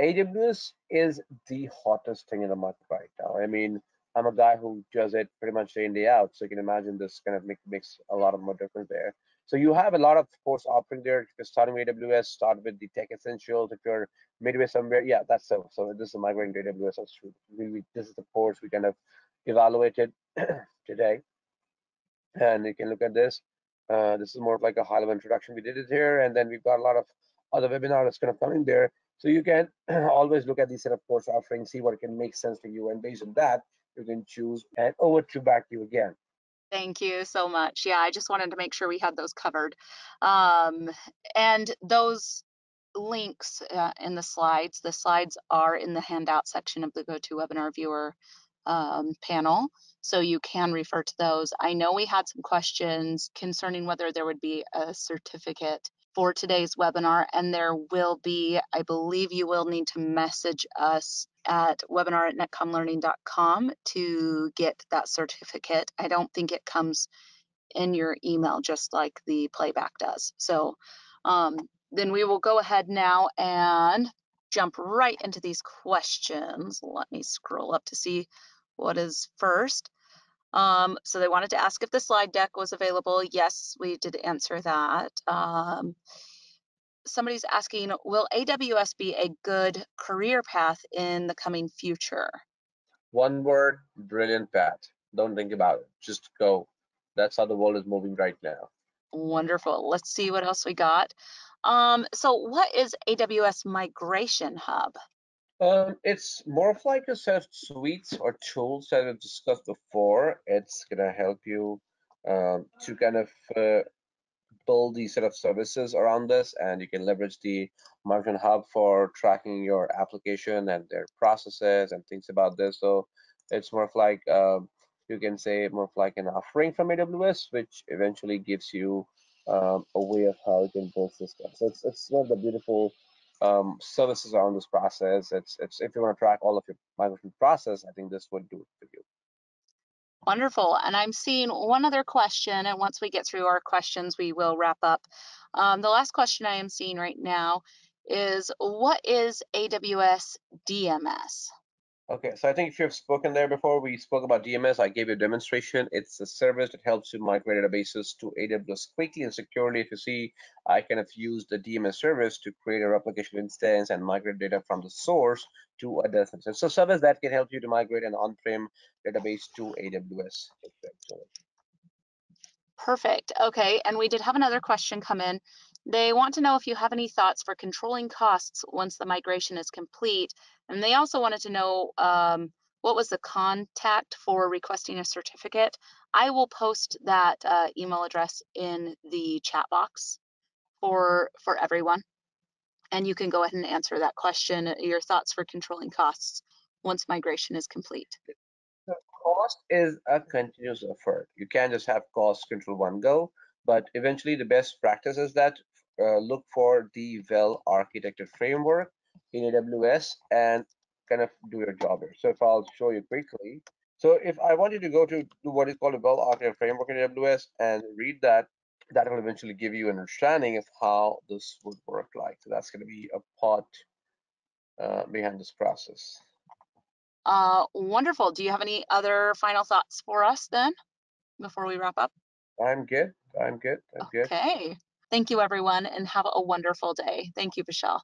AWS is the hottest thing in the market right now. I mean, I'm a guy who does it pretty much day in day out, so you can imagine this kind of make, makes a lot of more difference there. So you have a lot of course offering there. If you're starting with AWS, start with the tech essentials. If you're midway somewhere, yeah, that's so. So this is migrating to AWS. This is the course we kind of evaluated today, and you can look at this. Uh, this is more of like a high level introduction. We did it here, and then we've got a lot of other webinars kind of coming there. So you can always look at these set of course offerings, see what can make sense for you, and based on that, you can choose. And over to back you again. Thank you so much. Yeah, I just wanted to make sure we had those covered. Um, and those links uh, in the slides, the slides are in the handout section of the GoToWebinar viewer um, panel, so you can refer to those. I know we had some questions concerning whether there would be a certificate for today's webinar, and there will be, I believe you will need to message us at webinar at netcomlearning.com to get that certificate. I don't think it comes in your email just like the playback does. So um, then we will go ahead now and jump right into these questions. Let me scroll up to see what is first. Um, so they wanted to ask if the slide deck was available. Yes, we did answer that. Um, somebody's asking, will AWS be a good career path in the coming future? One word, brilliant path. Don't think about it. Just go. That's how the world is moving right now. Wonderful. Let's see what else we got. Um, so what is AWS Migration Hub? Um, it's more of like a set of suites or tools that we've discussed before. It's gonna help you um, to kind of uh, build these set of services around this, and you can leverage the Migration Hub for tracking your application and their processes and things about this. So it's more of like uh, you can say more of like an offering from AWS, which eventually gives you um, a way of how you can build systems. So it's it's one of the beautiful um, services around this process. It's it's if you want to track all of your migration process, I think this would do it for you. Wonderful. And I'm seeing one other question, and once we get through our questions, we will wrap up. Um, the last question I am seeing right now is what is AWS DMS? Okay, so I think if you've spoken there before, we spoke about DMS. I gave you a demonstration. It's a service that helps you migrate databases to AWS quickly and securely. If you see, I kind of use the DMS service to create a replication instance and migrate data from the source to a destination. So service that can help you to migrate an on-prem database to AWS. Perfect. Okay, and we did have another question come in. They want to know if you have any thoughts for controlling costs once the migration is complete. And they also wanted to know um, what was the contact for requesting a certificate. I will post that uh, email address in the chat box for, for everyone. And you can go ahead and answer that question, your thoughts for controlling costs once migration is complete. Cost is a continuous effort. You can't just have cost control one go, but eventually the best practice is that uh, look for the well architected framework in AWS and kind of do your job here. So if I'll show you quickly. So if I want you to go to, to what is called a well architected framework in AWS and read that, that will eventually give you an understanding of how this would work like. So that's going to be a part uh, behind this process. Uh, wonderful. Do you have any other final thoughts for us then before we wrap up? I'm good. I'm good. I'm good. Okay. Thank you, everyone, and have a wonderful day. Thank you, Vishal.